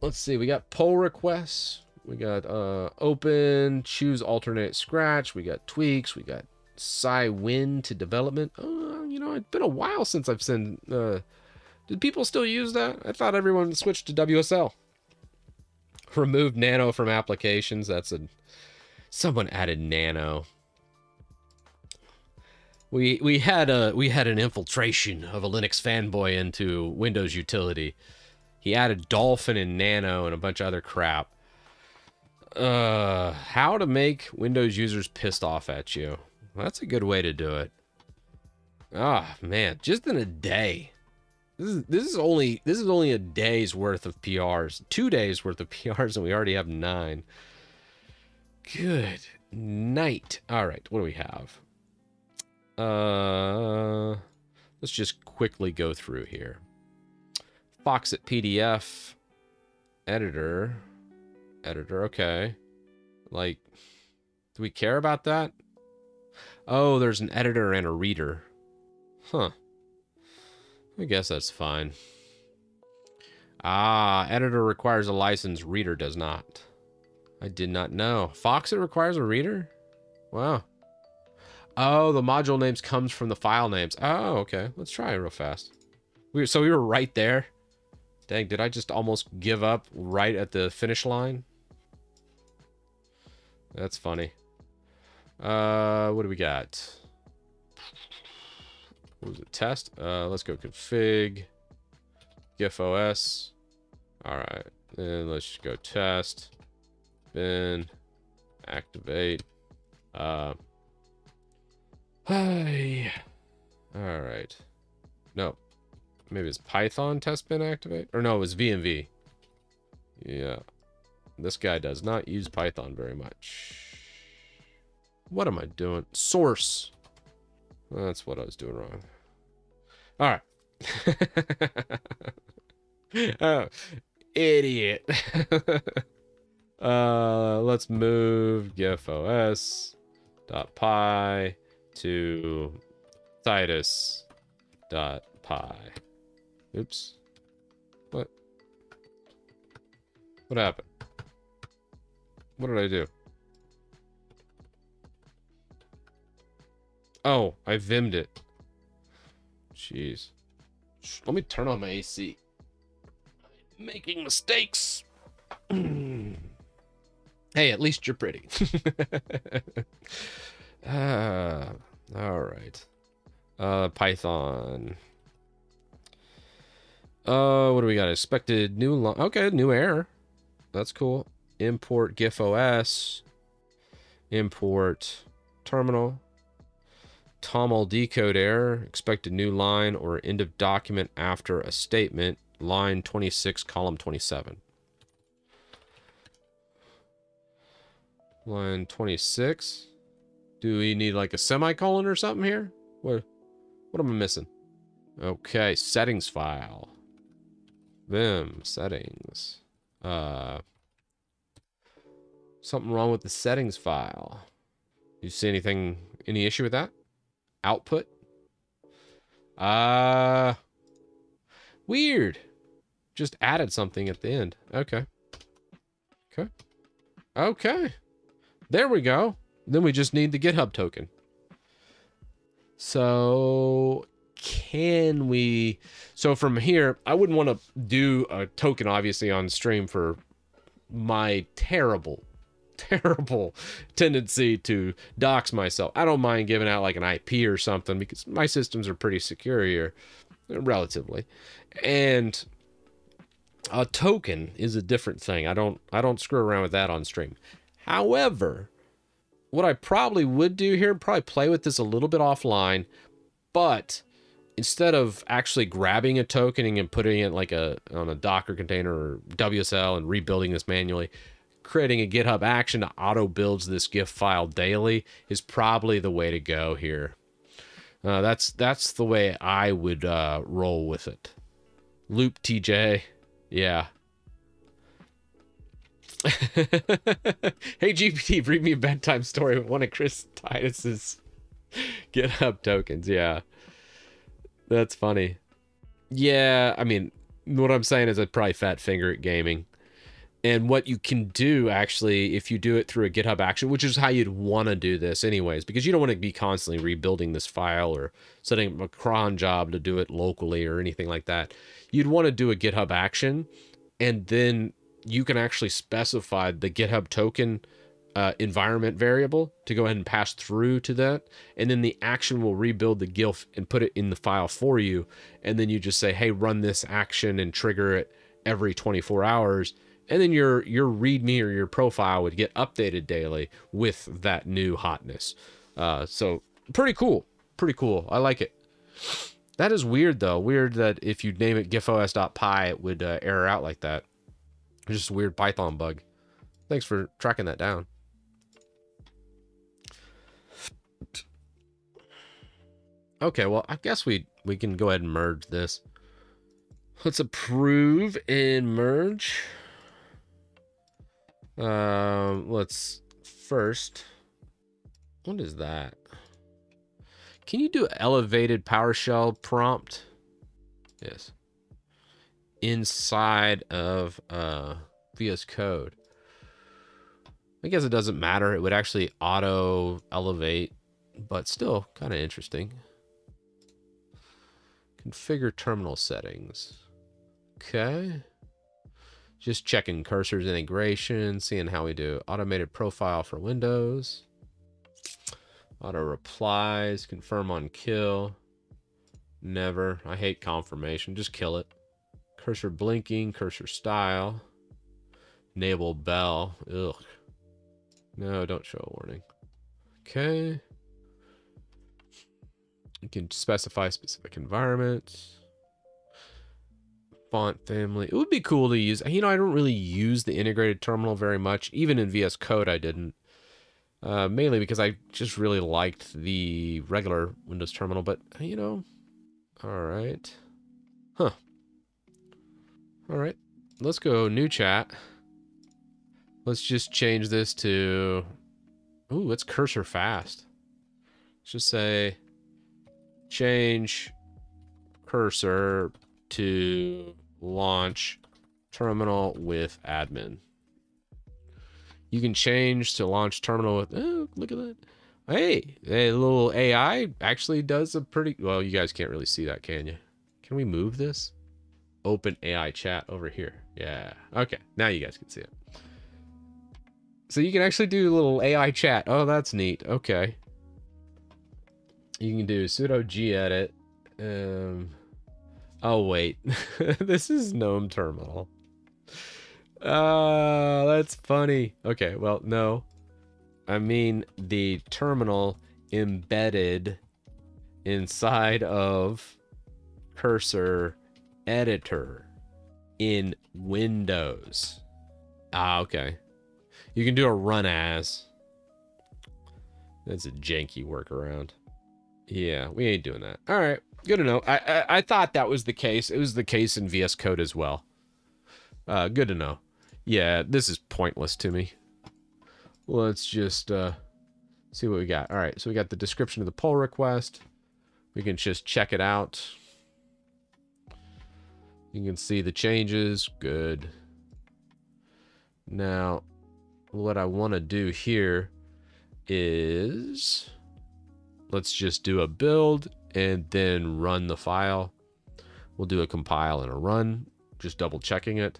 Speaker 1: Let's see. We got pull requests. We got uh, open, choose alternate scratch. We got tweaks. We got Cygwin to development. Uh, you know, it's been a while since I've seen. Uh, did people still use that? I thought everyone switched to WSL. Remove Nano from applications. That's a someone added Nano we we had a we had an infiltration of a Linux fanboy into Windows utility. He added Dolphin and Nano and a bunch of other crap. Uh, how to make Windows users pissed off at you? Well, that's a good way to do it. Ah, oh, man, just in a day. This is this is only this is only a day's worth of PRs, two days worth of PRs, and we already have nine. Good night. All right, what do we have? Uh, let's just quickly go through here. Foxit PDF, editor, editor, okay. Like, do we care about that? Oh, there's an editor and a reader. Huh. I guess that's fine. Ah, editor requires a license, reader does not. I did not know. Foxit requires a reader? Wow. Oh, the module names comes from the file names. Oh, okay. Let's try it real fast. We, so we were right there. Dang, did I just almost give up right at the finish line? That's funny. Uh, what do we got? What was it? Test? Uh, let's go config. GIFOS. All right. Then let's just go test. Bin. activate. Uh, Hi. All right. No. Maybe it's Python test bin activate? Or no, it was VMV. Yeah. This guy does not use Python very much. What am I doing? Source. That's what I was doing wrong. All right. oh, idiot. uh, let's move GIFOS dot py to Titus dot py. Oops. What? What happened? What did I do? Oh, I vimmed it. Jeez. Let me turn on my AC. I'm making mistakes. hey, at least you're pretty. Ah, all right. Uh, Python. Uh, what do we got? Expected new line. Okay, new error. That's cool. Import GIFOS. Import terminal. TOML decode error. Expected new line or end of document after a statement. Line 26, column 27. Line 26. Do we need like a semicolon or something here? What, what am I missing? Okay, settings file. Vim, settings. Uh, something wrong with the settings file. You see anything, any issue with that? Output? Uh, weird. Just added something at the end. Okay. Okay. Okay. There we go. Then we just need the GitHub token. So can we... So from here, I wouldn't want to do a token, obviously, on stream for my terrible, terrible tendency to dox myself. I don't mind giving out like an IP or something because my systems are pretty secure here, relatively. And a token is a different thing. I don't I don't screw around with that on stream. However, what I probably would do here, probably play with this a little bit offline, but instead of actually grabbing a token and putting it like a on a Docker container or WSL and rebuilding this manually, creating a GitHub action that auto builds this GIF file daily is probably the way to go here. Uh, that's that's the way I would uh, roll with it. Loop TJ, yeah. hey GPT, read me a bedtime story with one of Chris Titus's GitHub tokens. Yeah, that's funny. Yeah, I mean, what I'm saying is I'd probably fat finger at gaming. And what you can do actually, if you do it through a GitHub action, which is how you'd want to do this anyways, because you don't want to be constantly rebuilding this file or setting up a cron job to do it locally or anything like that. You'd want to do a GitHub action and then you can actually specify the GitHub token uh, environment variable to go ahead and pass through to that. And then the action will rebuild the GIF and put it in the file for you. And then you just say, hey, run this action and trigger it every 24 hours. And then your your README or your profile would get updated daily with that new hotness. Uh, so pretty cool. Pretty cool. I like it. That is weird though. Weird that if you name it gifos.py, it would uh, error out like that. It's just a weird Python bug. Thanks for tracking that down. Okay, well, I guess we, we can go ahead and merge this. Let's approve and merge. Um, let's first, what is that? Can you do elevated PowerShell prompt? Yes. Inside of uh, VS Code. I guess it doesn't matter. It would actually auto elevate, but still kind of interesting. Configure terminal settings. Okay. Just checking cursors integration, seeing how we do automated profile for Windows. Auto replies, confirm on kill. Never. I hate confirmation. Just kill it. Cursor blinking, cursor style. Enable bell. Ugh. No, don't show a warning. Okay. You can specify specific environments. Font family. It would be cool to use. You know, I don't really use the integrated terminal very much. Even in VS Code, I didn't. Uh, mainly because I just really liked the regular Windows terminal, but you know, all right. Huh. All right. Let's go new chat. Let's just change this to, ooh, it's cursor fast. Let's just say change cursor to launch terminal with admin. You can change to launch terminal with, oh, look at that. Hey, a little AI actually does a pretty, well, you guys can't really see that, can you? Can we move this? Open AI chat over here. Yeah. Okay. Now you guys can see it. So you can actually do a little AI chat. Oh, that's neat. Okay. You can do sudo gedit. Um, oh, wait. this is GNOME terminal. Uh, that's funny. Okay, well, no. I mean the terminal embedded inside of cursor editor in Windows. Ah, okay. You can do a run as. That's a janky workaround. Yeah, we ain't doing that. All right, good to know. I, I, I thought that was the case. It was the case in VS Code as well. Uh, good to know. Yeah, this is pointless to me. Let's just uh, see what we got. All right, so we got the description of the pull request. We can just check it out. You can see the changes. Good. Now, what I want to do here is let's just do a build and then run the file. We'll do a compile and a run, just double checking it.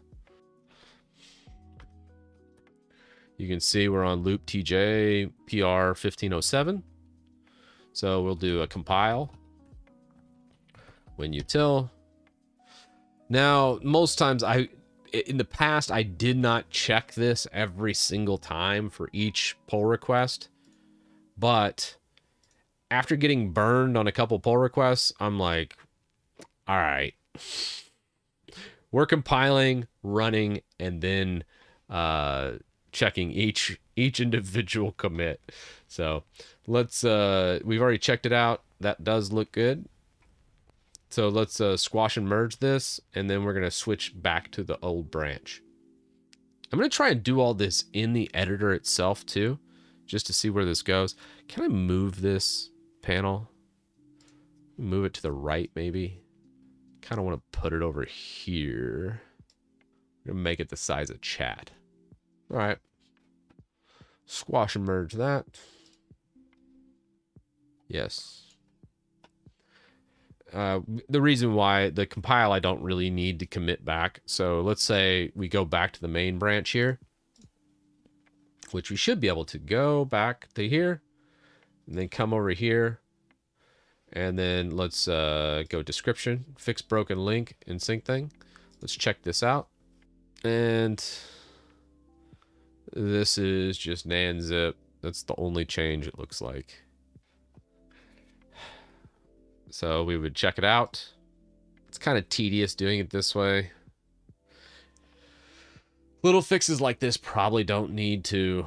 Speaker 1: You can see we're on loop TJ PR 1507. So we'll do a compile when WinUtil. Now, most times I in the past I did not check this every single time for each pull request, but after getting burned on a couple pull requests, I'm like, all right. We're compiling, running, and then uh checking each each individual commit. So let's uh we've already checked it out. That does look good. So let's uh, squash and merge this, and then we're gonna switch back to the old branch. I'm gonna try and do all this in the editor itself too, just to see where this goes. Can I move this panel? Move it to the right, maybe. Kind of want to put it over here. I'm gonna make it the size of chat. All right. Squash and merge that. Yes. Uh, the reason why the compile I don't really need to commit back. So let's say we go back to the main branch here, which we should be able to go back to here and then come over here. And then let's uh, go description, fix broken link and sync thing. Let's check this out. And this is just NanaZip. That's the only change it looks like. So we would check it out. It's kind of tedious doing it this way. Little fixes like this probably don't need to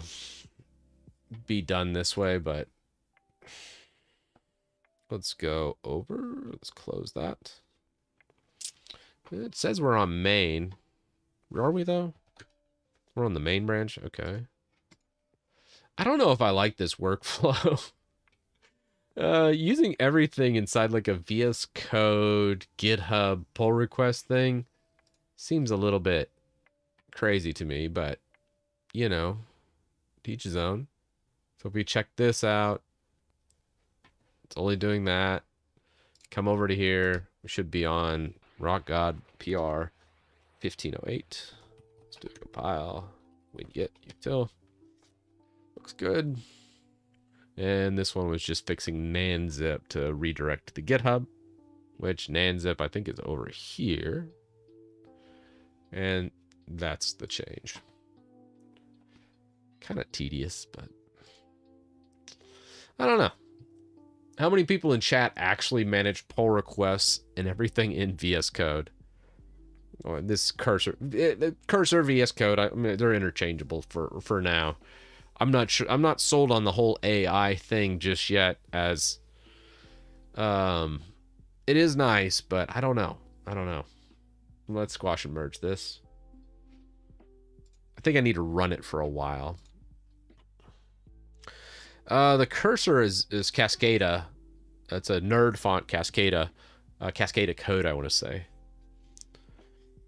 Speaker 1: be done this way, but let's go over. Let's close that. It says we're on main. Are we though? We're on the main branch. Okay. I don't know if I like this workflow. Uh, using everything inside like a VS Code GitHub pull request thing seems a little bit crazy to me, but you know, teach his own. So if we check this out, it's only doing that. Come over to here. We should be on Rock God PR 1508. Let's do a compile. Winget util. Looks good. And this one was just fixing NanaZip to redirect to the GitHub, which NanaZip I think is over here. And that's the change. Kind of tedious, but I don't know. How many people in chat actually manage pull requests and everything in VS Code? Oh, this cursor, eh, eh, cursor VS Code, I mean, they're interchangeable for for now. I'm not sure. I'm not sold on the whole AI thing just yet. As, um, it is nice, but I don't know. I don't know. Let's squash and merge this. I think I need to run it for a while. Uh, the cursor is is Cascadia. That's a nerd font, Cascadia. Uh, Cascadia code, I want to say.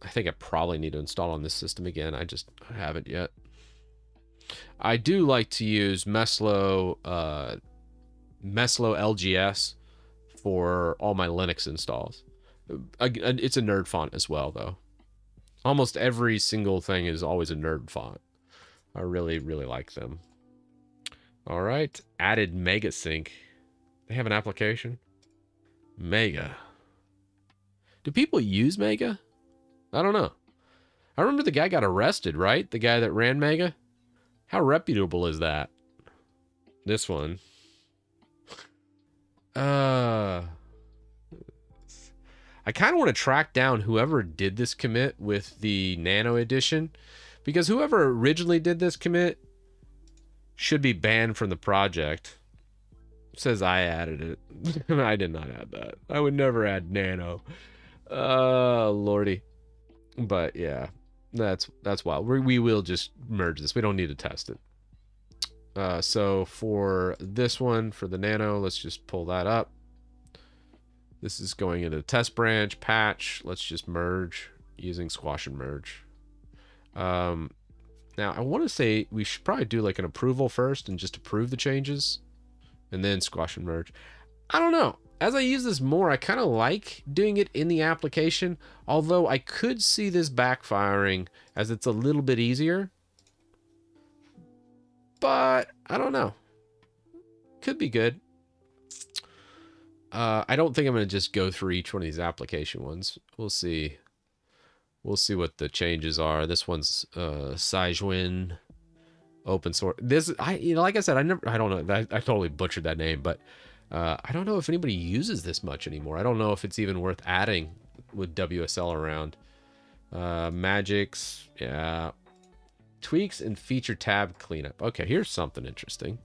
Speaker 1: I think I probably need to install on this system again. I just haven't yet. I do like to use Meslo, uh, Meslo LGS for all my Linux installs. It's a nerd font as well, though. Almost every single thing is always a nerd font. I really, really like them. All right, added MegaSync. They have an application. Mega. Do people use Mega? I don't know. I remember the guy got arrested, right? The guy that ran Mega? How reputable is that? This one. Uh I kind of want to track down whoever did this commit with the Nano edition because whoever originally did this commit should be banned from the project. It says I added it. I did not add that. I would never add Nano. Uh lordy. But yeah, that's that's wild. We, we will just merge this. We don't need to test it. Uh, so for this one, for the nano, let's just pull that up. This is going into the test branch, patch. Let's just merge using squash and merge. Um, now, I want to say we should probably do like an approval first and just approve the changes and then squash and merge. I don't know as I use this more, I kind of like doing it in the application, although I could see this backfiring as it's a little bit easier. But I don't know. Could be good. Uh, I don't think I'm going to just go through each one of these application ones. We'll see. We'll see what the changes are. This one's uh, Cygwin open source. This I you know like I said I never I don't know I, I totally butchered that name, but uh, I don't know if anybody uses this much anymore. I don't know if it's even worth adding with WSL around. Uh, magics, yeah. Tweaks and feature tab cleanup. Okay, here's something interesting.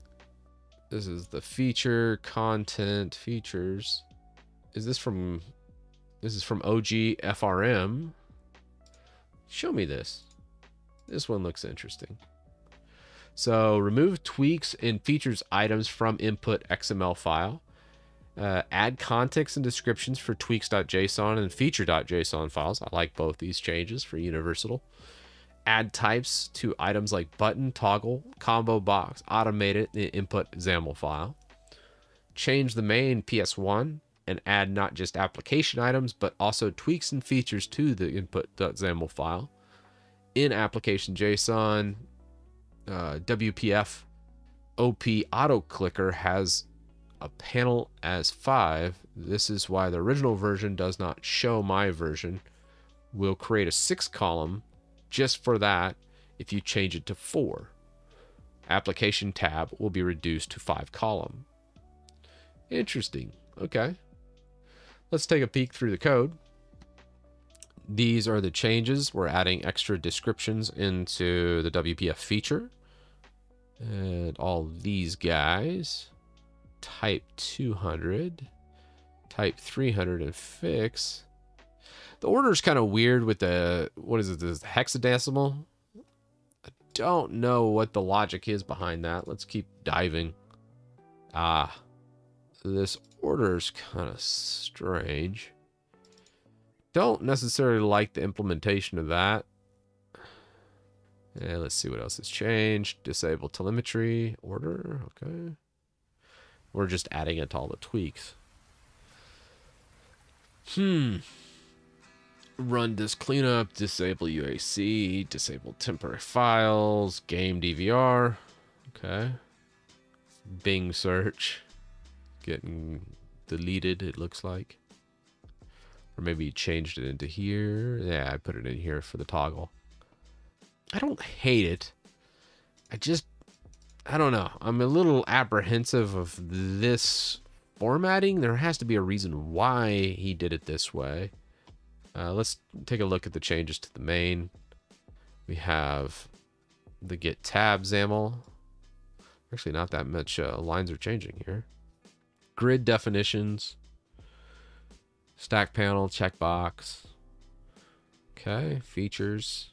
Speaker 1: This is the feature, content, features. Is this from, this is from OG FRM. Show me this. This one looks interesting. So remove tweaks and features items from input XML file. Uh, add context and descriptions for tweaks.json and feature.json files. I like both these changes for Universal. Add types to items like button, toggle, combo box, automate it in input XAML file. Change the main PS1 and add not just application items, but also tweaks and features to the input.xaml file. In application JSON, uh, WPF OP auto clicker has a panel as 5. This is why the original version does not show my version. We'll create a 6 column just for that if you change it to 4. Application tab will be reduced to 5 column. Interesting. Okay. Let's take a peek through the code. These are the changes. We're adding extra descriptions into the WPF feature. And all these guys. Type 200. Type 300 and fix. The order is kind of weird with the, what is it, this hexadecimal? I don't know what the logic is behind that. Let's keep diving. Ah, this order is kind of strange. Don't necessarily like the implementation of that. Yeah, let's see what else has changed. Disable telemetry order. Okay. We're just adding it to all the tweaks. Hmm. Run disk cleanup, disable UAC, disable temporary files, game DVR. Okay. Bing search. Getting deleted, it looks like. Or maybe changed it into here. Yeah, I put it in here for the toggle. I don't hate it. I just, I don't know. I'm a little apprehensive of this formatting. There has to be a reason why he did it this way. Uh, let's take a look at the changes to the main. We have the get tab XAML. Actually, not that much uh, lines are changing here. Grid definitions. Stack panel, checkbox. Okay, features.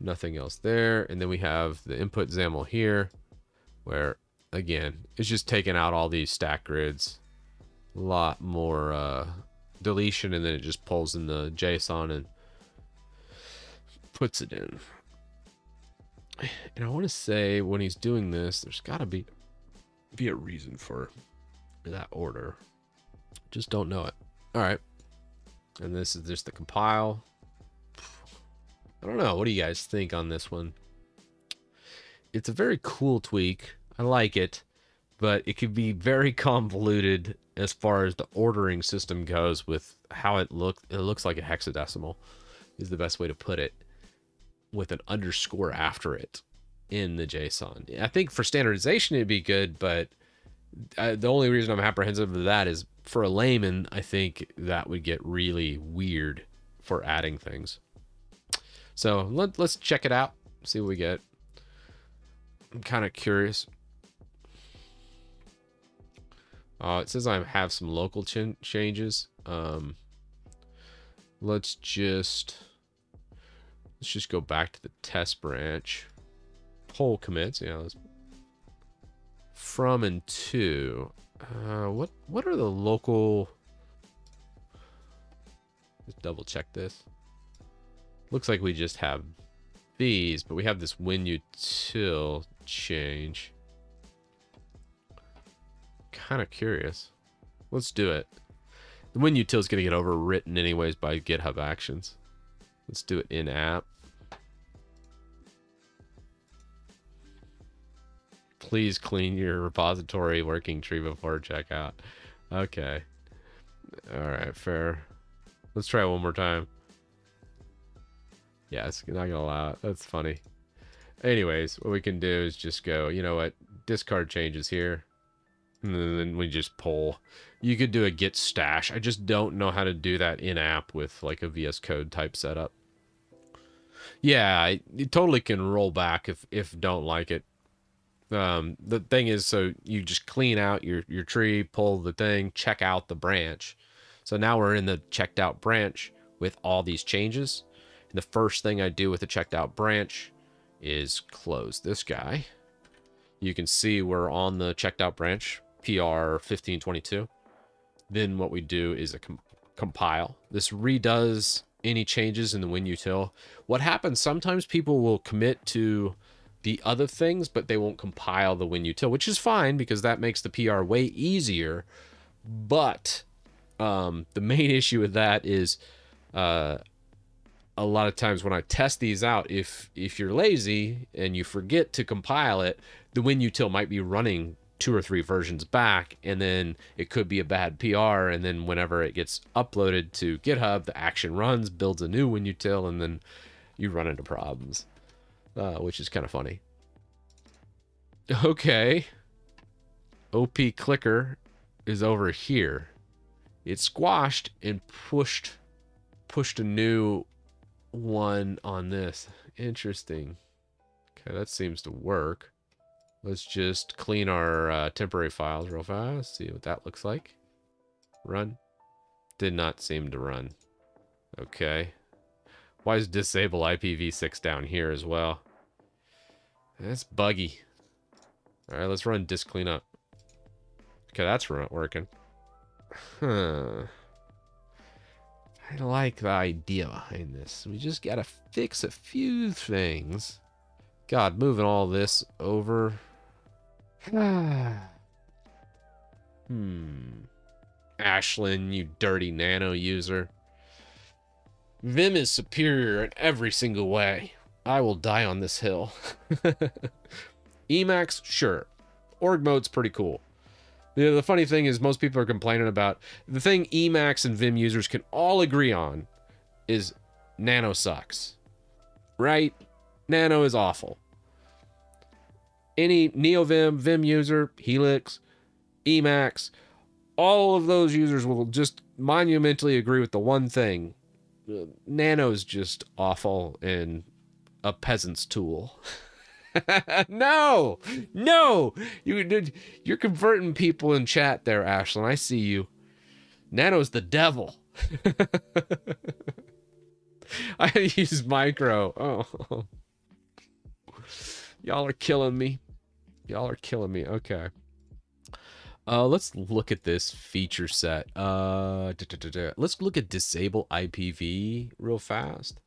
Speaker 1: Nothing else there. And then we have the input XAML here, where, again, it's just taking out all these stack grids. A lot more uh, deletion, and then it just pulls in the JSON and puts it in. And I want to say when he's doing this, there's got to be be a reason for that order. Just don't know it. All right. And this is just the compile. I don't know. What do you guys think on this one? It's a very cool tweak. I like it, but it could be very convoluted as far as the ordering system goes with how it looks. It looks like a hexadecimal is the best way to put it with an underscore after it in the JSON. I think for standardization it'd be good, but I, the only reason I'm apprehensive of that is for a layman, I think that would get really weird for adding things. So let, let's check it out, see what we get. I'm kind of curious. Uh, it says I have some local ch changes. Um, let's just let's just go back to the test branch. Pull commits, yeah. From and to. Uh, what what are the local? Let's double check this. Looks like we just have these, but we have this WinUtil change. Kind of curious. Let's do it. The WinUtil is going to get overwritten anyways by GitHub Actions. Let's do it in app. Please clean your repository working tree before checkout. Okay. All right, fair. Let's try one more time. Yeah, it's not gonna allow it. That's funny. Anyways, what we can do is just go, you know what, discard changes here. And then we just pull. You could do a git stash. I just don't know how to do that in app with like a VS Code type setup. Yeah, it totally can roll back if if don't like it. Um, the thing is, so you just clean out your, your tree, pull the thing, check out the branch. So now we're in the checked out branch with all these changes. And the first thing I do with the checked out branch is close this guy. You can see we're on the checked out branch, PR 1522. Then what we do is a com compile. This redoes any changes in the WinUtil. What happens, sometimes people will commit to the other things, but they won't compile the WinUtil, which is fine because that makes the PR way easier. But um, the main issue with that is uh, a lot of times when I test these out, if if you're lazy and you forget to compile it, the WinUtil might be running two or three versions back, and then it could be a bad PR. And then whenever it gets uploaded to GitHub, the action runs, builds a new WinUtil, and then you run into problems uh, which is kind of funny. Okay. OP clicker is over here. It squashed and pushed pushed a new one on this. Interesting. Okay, that seems to work. Let's just clean our uh, temporary files real fast. See what that looks like. Run. Did not seem to run. Okay. Why is disable IPv6 down here as well? That's buggy. All right, let's run disk cleanup. Okay, that's not working. Huh. I like the idea behind this. We just gotta fix a few things. God, moving all this over. hmm. Ashlyn, you dirty nano user. Vim is superior in every single way. I will die on this hill. Emacs, sure. Org mode's pretty cool. The, the funny thing is most people are complaining about the thing Emacs and Vim users can all agree on is Nano sucks. Right? Nano is awful. Any NeoVim, Vim user, Helix, Emacs, all of those users will just monumentally agree with the one thing. Nano is just awful and a peasant's tool. no, no, you you're converting people in chat there, Ashlyn. I see you. Nano's the devil. I use micro. Oh, y'all are killing me. Y'all are killing me. Okay. Uh, let's look at this feature set. Uh, da, da, da, let's look at disable IPv real fast.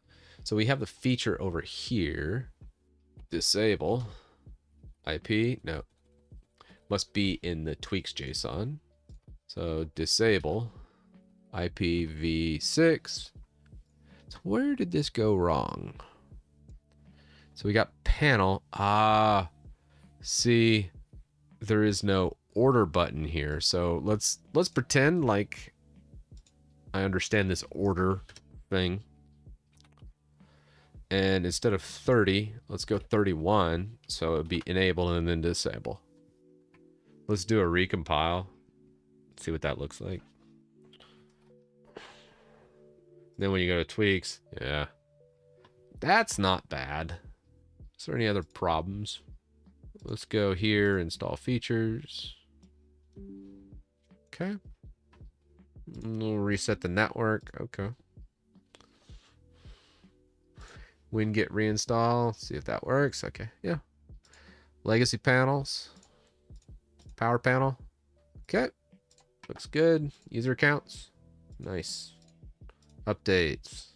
Speaker 1: So we have the feature over here disable IP. No, must be in the tweaks JSON. So disable IPv6. So where did this go wrong? So we got panel. Ah, see, there is no order button here. So let's let's pretend like I understand this order thing. And instead of 30, let's go 31. So it would be enable and then disable. Let's do a recompile. See what that looks like. Then when you go to tweaks, yeah. That's not bad. Is there any other problems? Let's go here, install features. Okay. We'll reset the network. Okay. Winget reinstall. See if that works. Okay, yeah. Legacy panels. Power panel. Okay. Looks good. User accounts. Nice. Updates.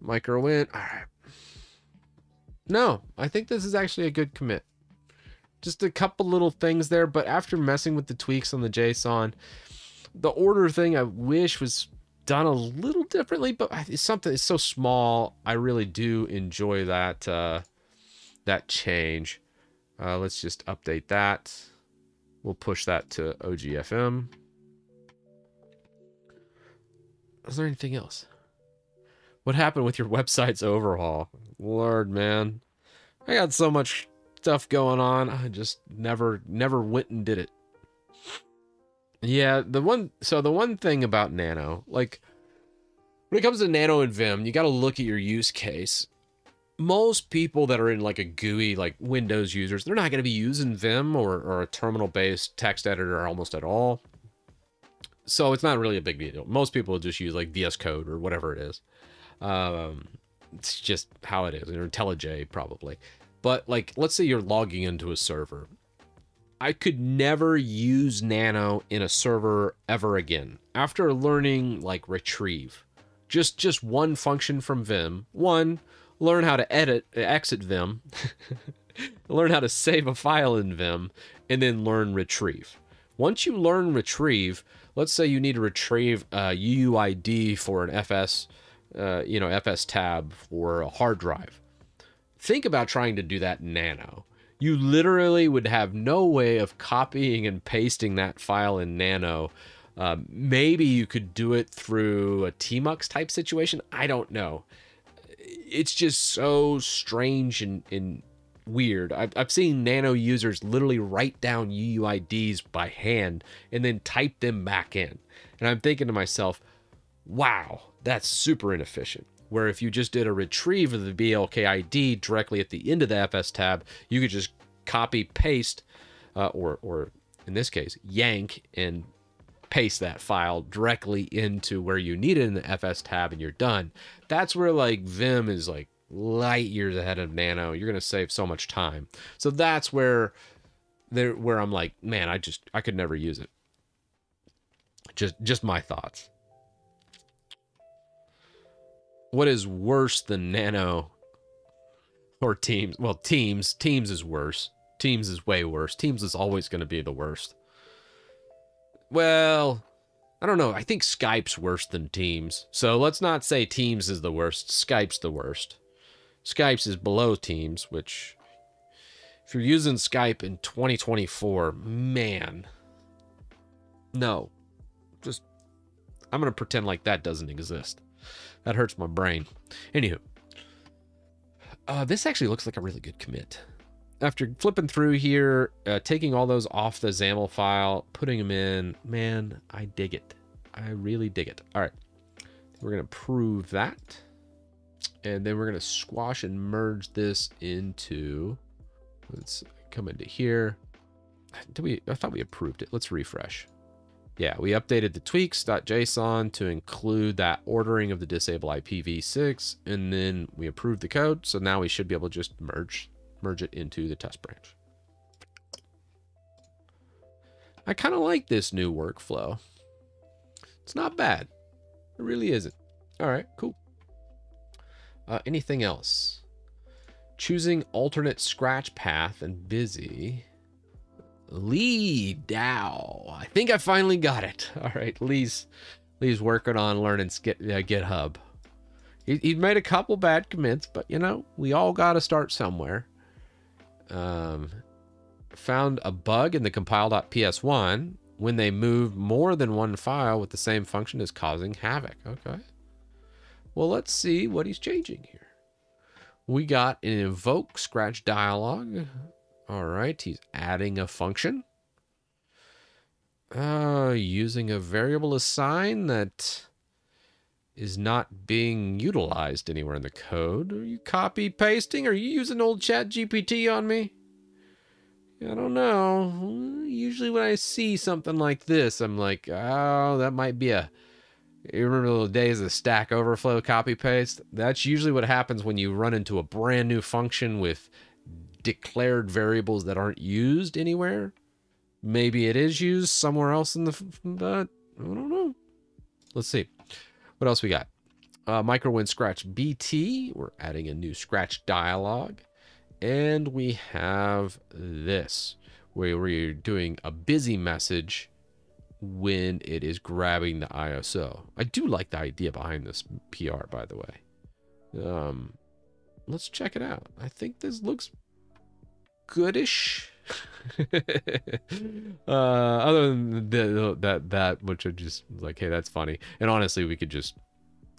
Speaker 1: Micro win. All right. No, I think this is actually a good commit. Just a couple little things there, but after messing with the tweaks on the JSON, the order thing I wish was done a little differently, but it's something it's so small. I really do enjoy that uh, that change. Uh, let's just update that. We'll push that to OGFM. Is there anything else? What happened with your website's overhaul? Lord, man. I got so much stuff going on. I just never, never went and did it. Yeah, the one so the one thing about Nano, like when it comes to Nano and Vim, you got to look at your use case. Most people that are in like a GUI, like Windows users, they're not going to be using Vim or, or a terminal-based text editor almost at all. So it's not really a big deal. Most people just use like VS Code or whatever it is. Um, it's just how it is, or IntelliJ probably. But like, let's say you're logging into a server I could never use Nano in a server ever again. After learning like retrieve, just just one function from Vim. One, learn how to edit exit Vim, learn how to save a file in Vim, and then learn retrieve. Once you learn retrieve, let's say you need to retrieve a UUID for an FS, uh, you know, FS tab for a hard drive. Think about trying to do that Nano you literally would have no way of copying and pasting that file in Nano. Um, maybe you could do it through a Tmux type situation. I don't know. It's just so strange and, and weird. I've, I've seen Nano users literally write down UUIDs by hand and then type them back in. And I'm thinking to myself, wow, that's super inefficient where if you just did a retrieve of the BLK ID directly at the end of the FS tab, you could just copy paste uh, or or in this case yank and paste that file directly into where you need it in the FS tab and you're done. That's where like Vim is like light years ahead of Nano. You're going to save so much time. So that's where there where I'm like, man, I just I could never use it. Just just my thoughts. What is worse than Nano or Teams? Well, Teams. Teams is worse. Teams is way worse. Teams is always going to be the worst. Well, I don't know. I think Skype's worse than Teams. So let's not say Teams is the worst. Skype's the worst. Skype's is below Teams, which if you're using Skype in 2024, man. No. Just I'm going to pretend like that doesn't exist. That hurts my brain. Anywho. Uh, this actually looks like a really good commit. After flipping through here, uh, taking all those off the XAML file, putting them in, man, I dig it. I really dig it. All right. We're to prove that. And then we're to squash and merge this into, let's come into here. Did we, I thought we approved it. Let's refresh. Yeah, we updated the tweaks.json to include that ordering of the disable IPv6, and then we approved the code. So now we should be able to just merge, merge it into the test branch. I kind of like this new workflow. It's not bad. It really isn't. All right, cool. Uh, anything else? Choosing alternate scratch path and busy. Lee Dow. I think I finally got it. All right, Lee's Lee's working on learning uh, GitHub. He, he made a couple bad commits, but you know we all got to start somewhere. Um, found a bug in the compile.ps1 when they move more than one file with the same function is causing havoc. Okay. Well, let's see what he's changing here. We got an invoke scratch dialog. All right, he's adding a function. Uh, using a variable assign that is not being utilized anywhere in the code. Are you copy pasting? Are you using old chat GPT on me? I don't know. Usually when I see something like this, I'm like, oh, that might be a. You remember the days of Stack Overflow copy paste? That's usually what happens when you run into a brand new function with declared variables that aren't used anywhere. Maybe it is used somewhere else in the, but I don't know. Let's see. What else we got? Uh, MicroWin Scratch BT. We're adding a new Scratch dialog. And we have this, where we're doing a busy message when it is grabbing the ISO. I do like the idea behind this PR, by the way. Um, let's check it out. I think this looks goodish. uh, other than the, that that which I just like, hey, that's funny. And honestly, we could just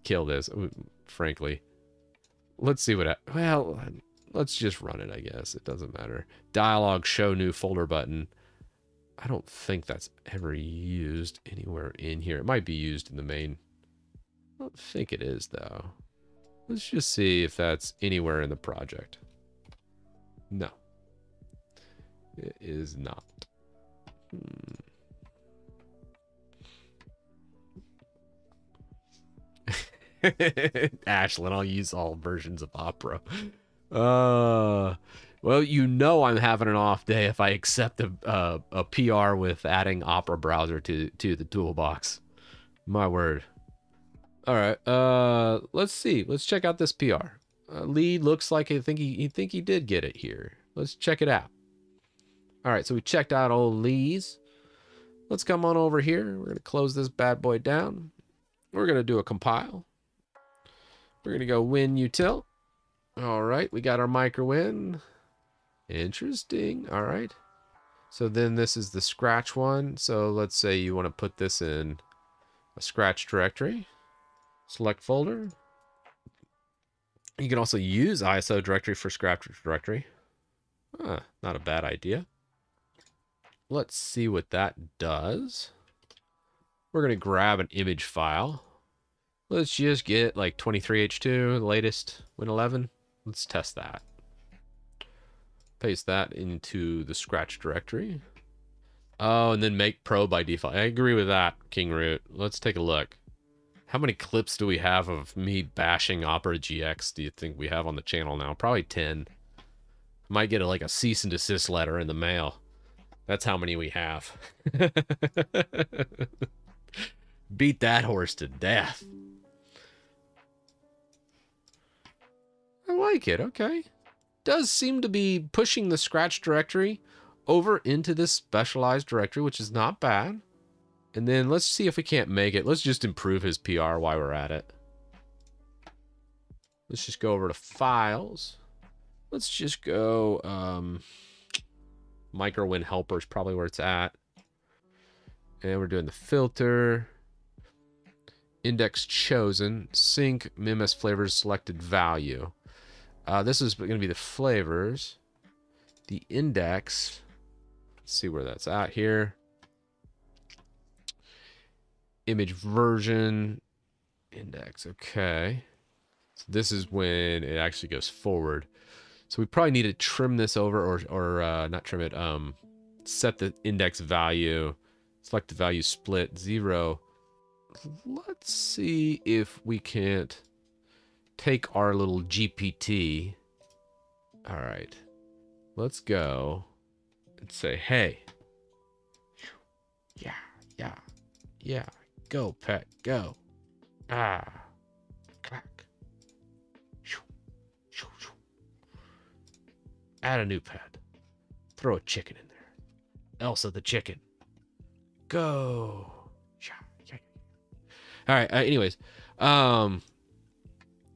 Speaker 1: kill this. Frankly, let's see what. I, well, let's just run it. I guess it doesn't matter. Dialog show new folder button. I don't think that's ever used anywhere in here. It might be used in the main. I don't think it is though. Let's just see if that's anywhere in the project. No. It is not. Hmm. Ashlyn, I'll use all versions of Opera. Uh, well, you know I'm having an off day if I accept a, a PR with adding Opera browser to to the toolbox. My word. All right. Uh, let's see. Let's check out this PR. Uh, Lee looks like I think he, he think he did get it here. Let's check it out. All right, so we checked out old Lee's. Let's come on over here. We're going to close this bad boy down. We're going to do a compile. We're going to go win util. All right, we got our micro win. Interesting. All right. So then this is the scratch one. So let's say you want to put this in a scratch directory. Select folder. You can also use ISO directory for scratch directory. Ah, not a bad idea. Let's see what that does. We're going to grab an image file. Let's just get like 23H2, the latest Win 11. Let's test that. Paste that into the scratch directory. Oh, and then make pro by default. I agree with that, King Root. Let's take a look. How many clips do we have of me bashing Opera GX do you think we have on the channel now? Probably 10. Might get a, like a cease and desist letter in the mail. That's how many we have. Beat that horse to death. I like it. Okay. Does seem to be pushing the Scratch directory over into this specialized directory, which is not bad. And then let's see if we can't make it. Let's just improve his PR while we're at it. Let's just go over to files. Let's just go um, microwin helper is probably where it's at. And we're doing the filter. Index chosen. Sync MIMS flavors selected value. Uh, this is going to be the flavors. The index. Let's see where that's at here. Image version. Index. Okay. So this is when it actually goes forward. So we probably need to trim this over or, or uh, not trim it, um, set the index value, select the value split zero. Let's see if we can't take our little GPT. All right, let's go and say, hey, yeah, yeah, yeah, go pet, go. Ah, Add a new pet. Throw a chicken in there. Elsa the chicken. Go. All right. Uh, anyways, um,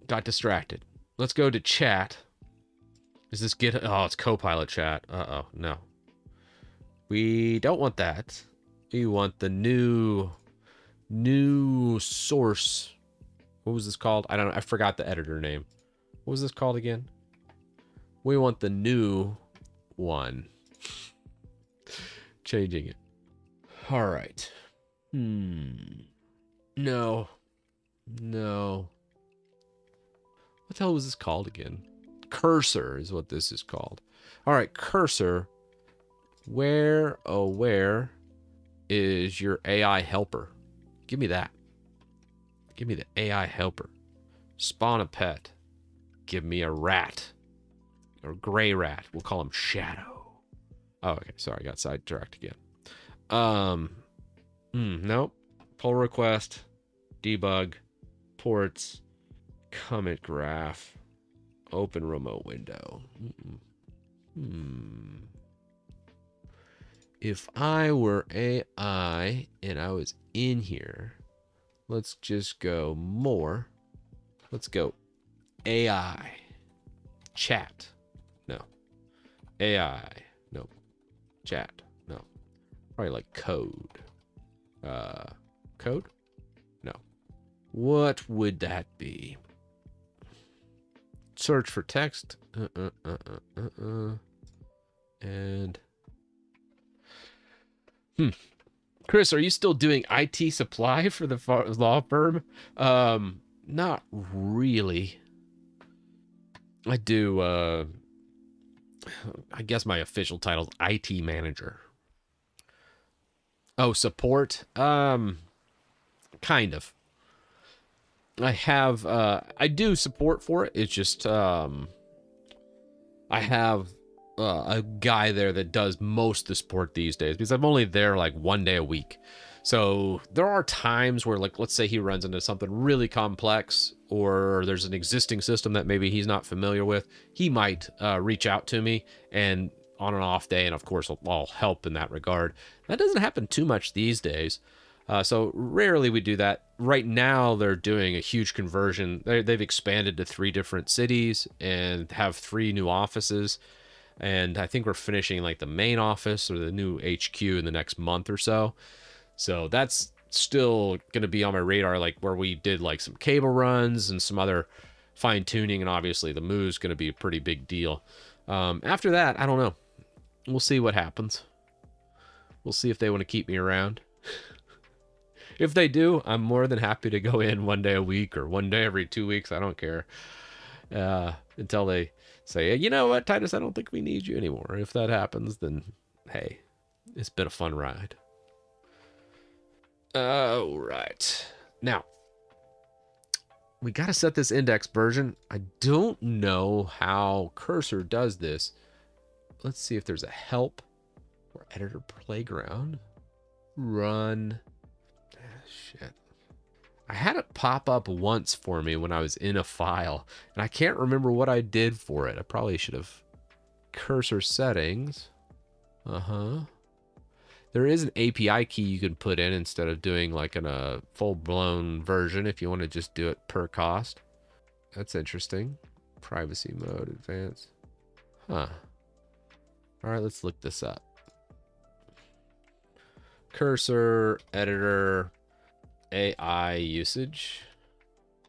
Speaker 1: got distracted. Let's go to chat. Is this get? Oh, it's Copilot chat. Uh oh, no. We don't want that. We want the new, new source. What was this called? I don't know. I forgot the editor name. What was this called again? We want the new one. Changing it. All right. Hmm. No. No. What the hell was this called again? Cursor is what this is called. All right, cursor. Where, oh, where is your AI helper? Give me that. Give me the AI helper. Spawn a pet. Give me a rat or gray rat. We'll call him Shadow. Oh, okay. Sorry, I got sidetracked again. Um, mm, nope. Pull request, debug, ports, commit graph, open remote window. Mm-mm. Hmm. If I were AI and I was in here, let's just go more. Let's go AI chat. AI. Nope. Chat. No. Probably like code. Uh, code? No. What would that be? Search for text. Uh, uh, uh, uh, uh, uh. And. Hmm. Chris, are you still doing IT supply for the law firm? Um, not really. I do, uh, I guess my official title is IT manager. Oh, support? Um, kind of. I have, uh, I do support for it. It's just, um, I have uh, a guy there that does most of the support these days because I'm only there like one day a week. So there are times where, like, let's say he runs into something really complex, or there's an existing system that maybe he's not familiar with. He might uh, reach out to me and on an off day, and of course, I'll, I'll help in that regard. That doesn't happen too much these days. Uh, so rarely we do that. Right now, they're doing a huge conversion. they they've expanded to three different cities and have three new offices. And I think we're finishing like the main office or the new HQ in the next month or so. So that's still going to be on my radar, like where we did like some cable runs and some other fine tuning. And obviously the move's going to be a pretty big deal. Um, after that, I don't know. We'll see what happens. We'll see if they want to keep me around. if they do, I'm more than happy to go in one day a week or one day every two weeks. I don't care. Uh, until they say, you know what, Titus, I don't think we need you anymore. If that happens, then hey, it's been a fun ride. All right. Now, we got to set this index version. I don't know how Cursor does this. Let's see if there's a help or editor playground. Run. Ah, shit. I had it pop up once for me when I was in a file, and I can't remember what I did for it. I probably should have cursor settings. Uh-huh. There is an API key you can put in instead of doing like in a full-blown version if you want to just do it per cost. That's interesting. Privacy mode, advanced. Huh. All right, let's look this up. Cursor, editor, AI usage.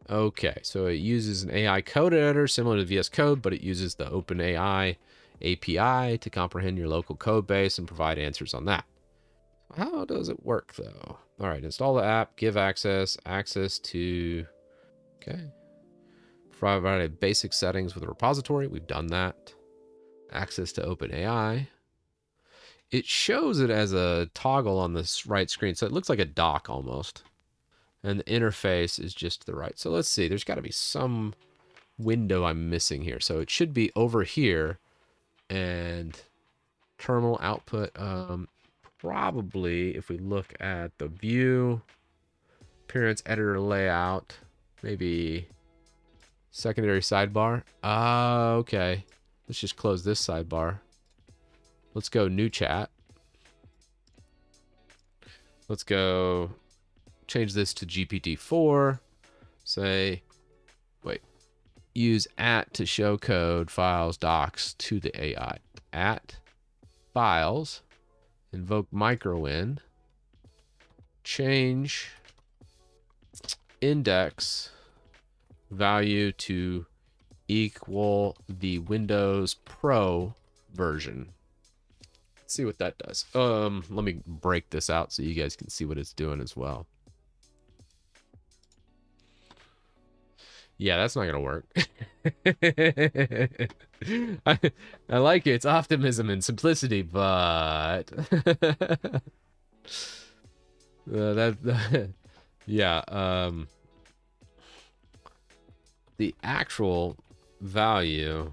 Speaker 1: Okay, so it uses an AI code editor similar to VS Code, but it uses the OpenAI API to comprehend your local code base and provide answers on that. How does it work though? All right, install the app, give access, access to, okay. Provide basic settings with a repository. We've done that. Access to OpenAI. It shows it as a toggle on this right screen. So it looks like a dock almost. And the interface is just the right. So let's see, there's gotta be some window I'm missing here. So it should be over here and terminal output. Um, probably if we look at the view, appearance, editor layout, maybe secondary sidebar. Ah, uh, okay. Let's just close this sidebar. Let's go new chat. Let's go change this to GPT-4. Say, wait, use at to show code files docs to the AI. At files invoke microwin, change index value to equal the Windows Pro version. Let's see what that does. Um, let me break this out so you guys can see what it's doing as well. Yeah, that's not gonna work. I, I like it. It's optimism and simplicity, but uh, that, yeah. Um, the actual value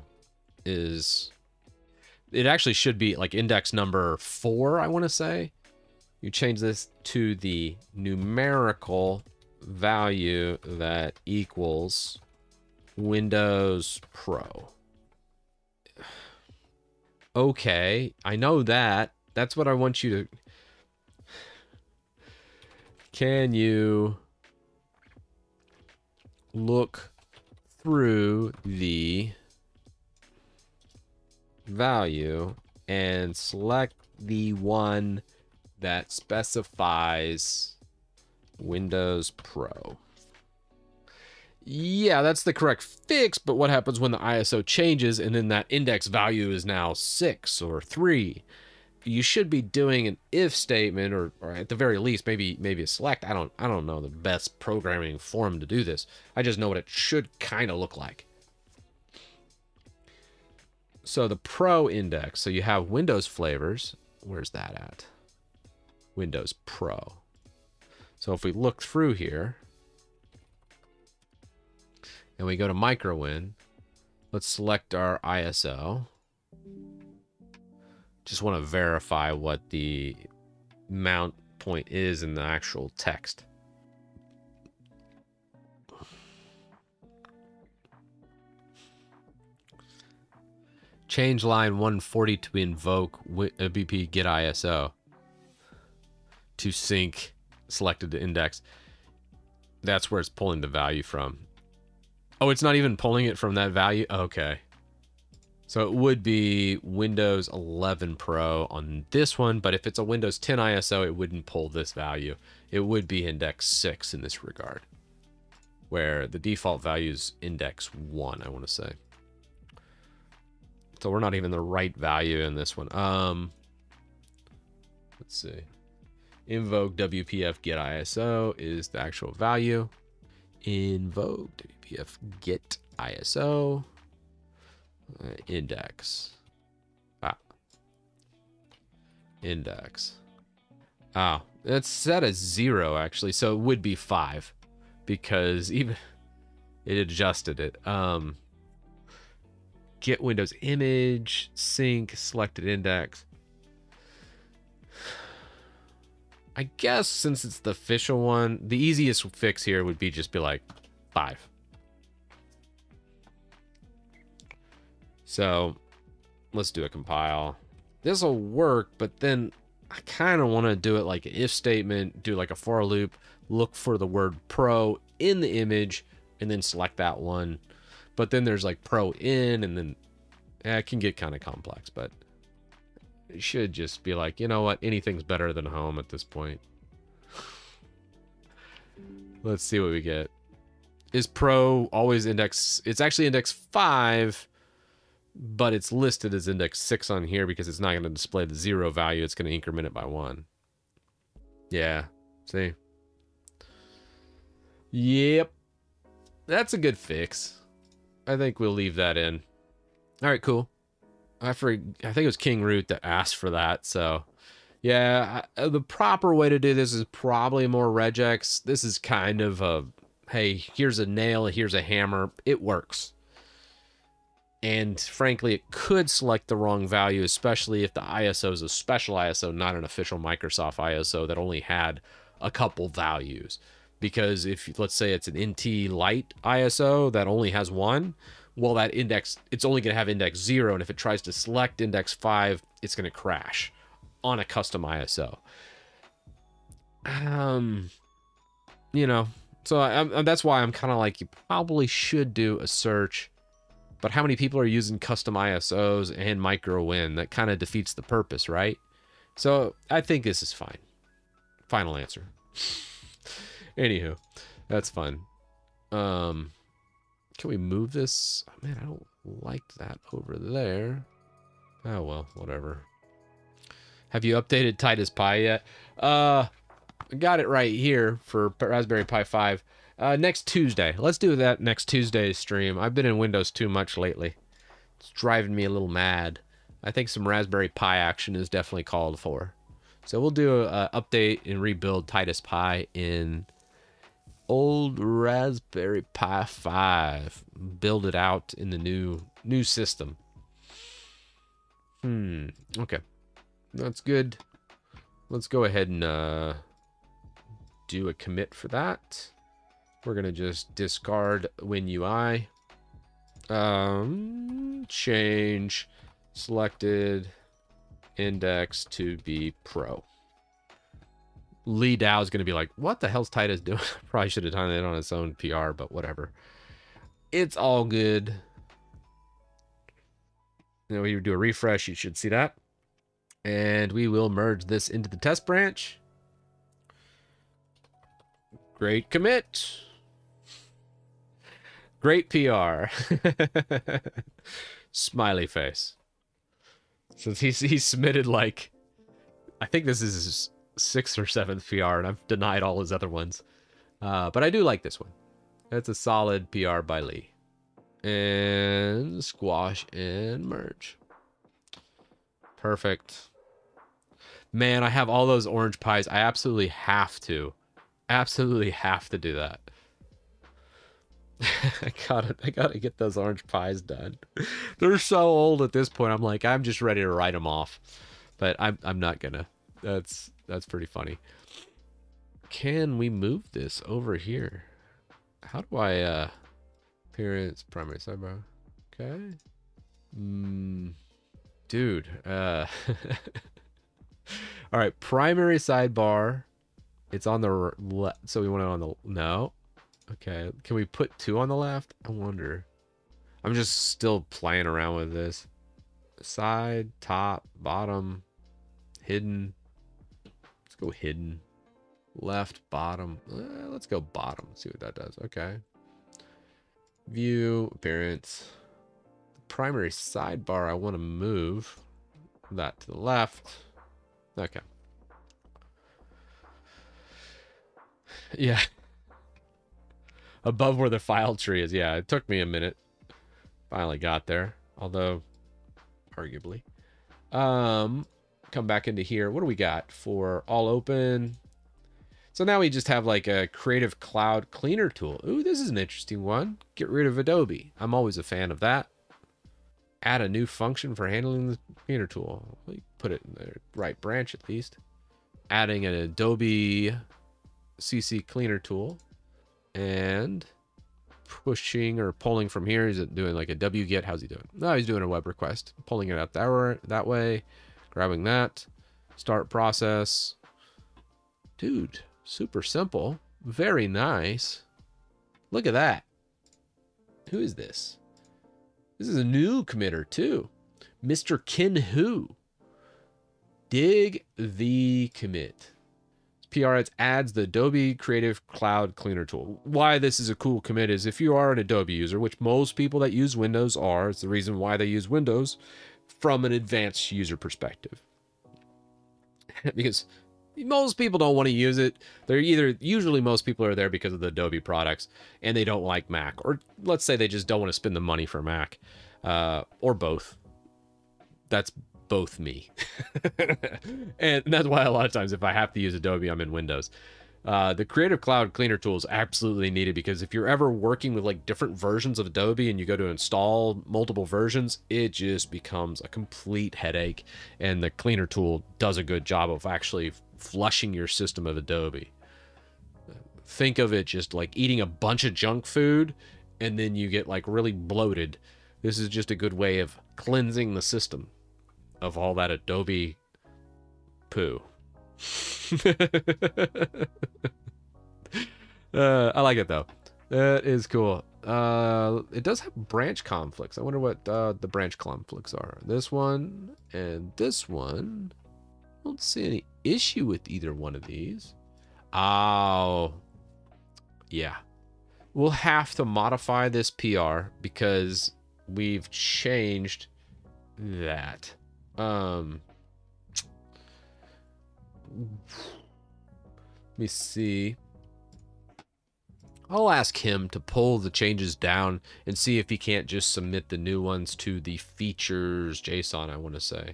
Speaker 1: is it actually should be like index number four. I want to say you change this to the numerical value that equals Windows Pro. Okay, I know that. That's what I want you to... Can you look through the value and select the one that specifies Windows Pro. Yeah, that's the correct fix, but what happens when the ISO changes and then that index value is now 6 or 3? You should be doing an if statement or, or at the very least maybe maybe a select. I don't I don't know the best programming form to do this. I just know what it should kind of look like. So the Pro index, so you have Windows flavors. Where's that at? Windows Pro. So if we look through here and we go to microwin, let's select our ISO. Just want to verify what the mount point is in the actual text. Change line 140 to invoke uh, BP get ISO to sync selected the index, that's where it's pulling the value from. Oh, it's not even pulling it from that value? Okay. So it would be Windows 11 Pro on this one, but if it's a Windows 10 ISO, it wouldn't pull this value. It would be index 6 in this regard, where the default value is index 1, I want to say. So we're not even the right value in this one. Um, let's see invoke WPF get ISO is the actual value. Invoke WPF get ISO uh, index. Ah. Index. Oh, it's set as zero actually, so it would be five because even it adjusted it. Um, get Windows image, sync, selected index. I guess since it's the official one, the easiest fix here would be just be like five. So let's do a compile. This will work, but then I kind of want to do it like an if statement, do like a for loop, look for the word pro in the image, and then select that one. But then there's like pro in, and then yeah, it can get kind of complex, but should just be like, you know what, anything's better than home at this point. Let's see what we get. Is pro always index? It's actually index 5, but it's listed as index 6 on here because it's not going to display the zero value. It's going to increment it by 1. Yeah, see? Yep. That's a good fix. I think we'll leave that in. All right, cool. I I think it was King Root that asked for that. So, yeah, I, uh, the proper way to do this is probably more regex. This is kind of a hey, here's a nail, here's a hammer. It works. And frankly, it could select the wrong value, especially if the ISO is a special ISO, not an official Microsoft ISO that only had a couple values. Because if, let's say, it's an NTLite ISO that only has one, well, that index, it's only going to have index zero. And if it tries to select index five, it's going to crash on a custom ISO. Um, you know, so I, I, that's why I'm kind of like, you probably should do a search. But how many people are using custom ISOs and microwin? That kind of defeats the purpose, right? So I think this is fine. Final answer. Anywho, that's fun. Um, can we move this? Oh, man, I don't like that over there. Oh, well, whatever. Have you updated Titus Pi yet? Uh, got it right here for Raspberry Pi 5. Uh, next Tuesday. Let's do that next Tuesday's stream. I've been in Windows too much lately. It's driving me a little mad. I think some Raspberry Pi action is definitely called for. So we'll do a, a update and rebuild Titus Pi in old Raspberry Pi 5. Build it out in the new new system. Hmm. Okay. That's good. Let's go ahead and uh, do a commit for that. We're going to just discard WinUtil. Um, change selected index to be pro. Lee Dow is going to be like, what the hell's Titus doing? Probably should have done it on its own PR, but whatever. It's all good. You know, we do a refresh, you should see that. And we will merge this into the test branch. Great commit. Great PR. Smiley face. Since he's he submitted like I think this is his sixth or seventh PR, and I've denied all his other ones. Uh, but I do like this one. It's a solid PR by Lee. And squash and merge. Perfect. Man, I have all those orange pies. I absolutely have to. Absolutely have to do that. I gotta I gotta get those orange pies done. They're so old at this point. I'm like, I'm just ready to write them off. But I'm I'm not gonna. That's that's pretty funny. Can we move this over here? How do I, uh, appearance, primary sidebar? Okay. Mm, dude, uh, all right, primary sidebar. It's on the left. So we want it on the, no. Okay. Can we put two on the left? I wonder. I'm just still playing around with this. Side, top, bottom, hidden. Let's go hidden. Left, bottom. Uh, let's go bottom. See what that does. Okay. View, appearance. The primary sidebar, I want to move that to the left. Okay. Yeah. Above where the file tree is. Yeah, it took me a minute. Finally got there. Although, arguably. Um, come back into here. What do we got for all open? So now we just have like a creative cloud cleaner tool. Ooh, this is an interesting one. Get rid of Adobe. I'm always a fan of that. Add a new function for handling the cleaner tool. Put it in the right branch at least. adding an Adobe CC cleaner tool and pushing or pulling from here. Is it doing like a wget? How's he doing? No, he's doing a web request. Pulling it out that way, grabbing that, start process. Dude, super simple. Very nice. Look at that. Who is this? This is a new committer too. Mr. Kin Hu. Dig the commit. PR adds the Adobe Creative Cloud Cleaner tool. Why this is a cool commit is if you are an Adobe user, which most people that use Windows are, it's the reason why they use Windows from an advanced user perspective. because most people don't want to use it. They're either usually most people are there because of the Adobe products and they don't like Mac, or let's say they just don't want to spend the money for Mac, uh, or both. That's both me. and that's why a lot of times if I have to use Adobe, I'm in Windows. Uh, the Creative Cloud Cleaner tool is absolutely needed because if you're ever working with like different versions of Adobe and you go to install multiple versions, it just becomes a complete headache. And the Cleaner tool does a good job of actually flushing your system of Adobe. Think of it just like eating a bunch of junk food and then you get like really bloated. This is just a good way of cleansing the system of all that Adobe poo. uh, I like it though. That is cool. Uh, it does have branch conflicts. I wonder what uh, the branch conflicts are. This one and this one. I don't see any issue with either one of these. Oh, yeah. We'll have to modify this PR because we've changed that. Um, let me see. I'll ask him to pull the changes down and see if he can't just submit the new ones to the features JSON, I want to say.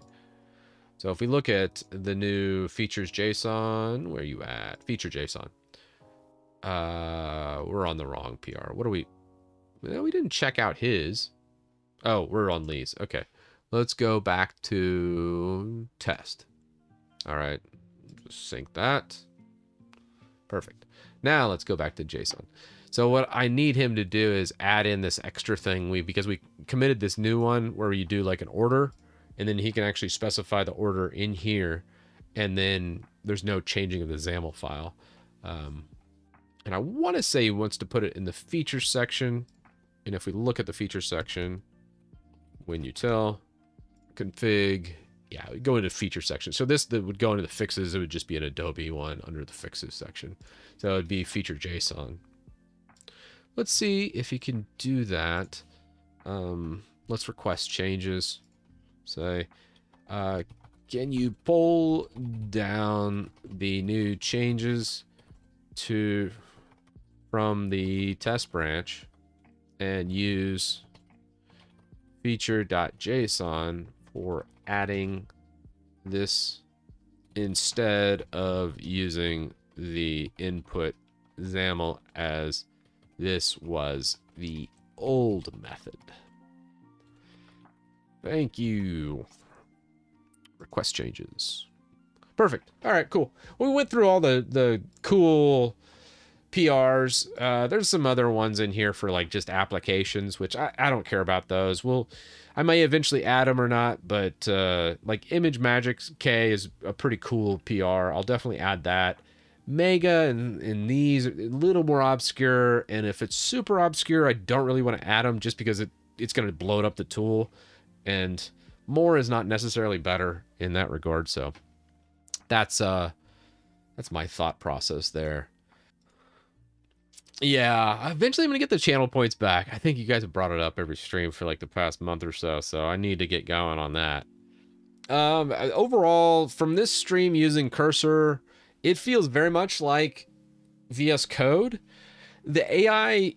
Speaker 1: So if we look at the new features JSON, where you at? Feature JSON. Uh, we're on the wrong PR. What are we? Well, we didn't check out his. Oh, we're on Lee's. Okay. Let's go back to test. All right, sync that. Perfect. Now let's go back to JSON. So what I need him to do is add in this extra thing we because we committed this new one where you do like an order and then he can actually specify the order in here and then there's no changing of the XAML file. Um, and I want to say he wants to put it in the feature section. And if we look at the feature section, when you tell config. Yeah, go into feature section. So this that would go into the fixes. It would just be an Adobe one under the fixes section. So it would be feature JSON. Let's see if you can do that. Um, let's request changes. Say, uh, can you pull down the new changes to from the test branch and use feature.json for adding this instead of using the input XAML as this was the old method. Thank you. Request changes. Perfect. All right, cool. We went through all the, the cool PRs. Uh, there's some other ones in here for like just applications, which I, I don't care about those. We'll I may eventually add them or not, but uh, like ImageMagick K is a pretty cool PR. I'll definitely add that. Mega and, and these a little more obscure, and if it's super obscure, I don't really want to add them just because it it's going to bloat up the tool, and more is not necessarily better in that regard. So that's uh that's my thought process there. Yeah, eventually I'm gonna get the channel points back. I think you guys have brought it up every stream for like the past month or so, so I need to get going on that. Um, overall, from this stream using Cursor, it feels very much like VS Code. The AI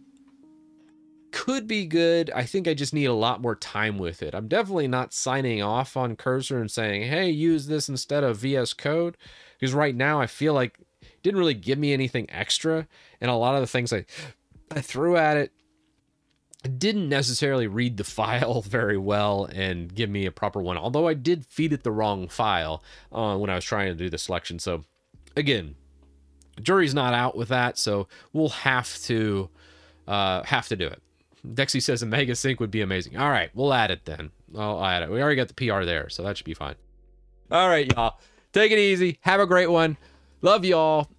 Speaker 1: could be good. I think I just need a lot more time with it. I'm definitely not signing off on Cursor and saying, hey, use this instead of VS Code. Because right now I feel like didn't really give me anything extra. And a lot of the things I, I threw at it didn't necessarily read the file very well and give me a proper one. Although I did feed it the wrong file uh, when I was trying to do the selection. So again, jury's not out with that, so we'll have to uh, have to do it. Dexy says a MEGAsync would be amazing. All right, we'll add it then. I'll add it. We already got the PR there, so that should be fine. All right, y'all. Take it easy. Have a great one. Love y'all,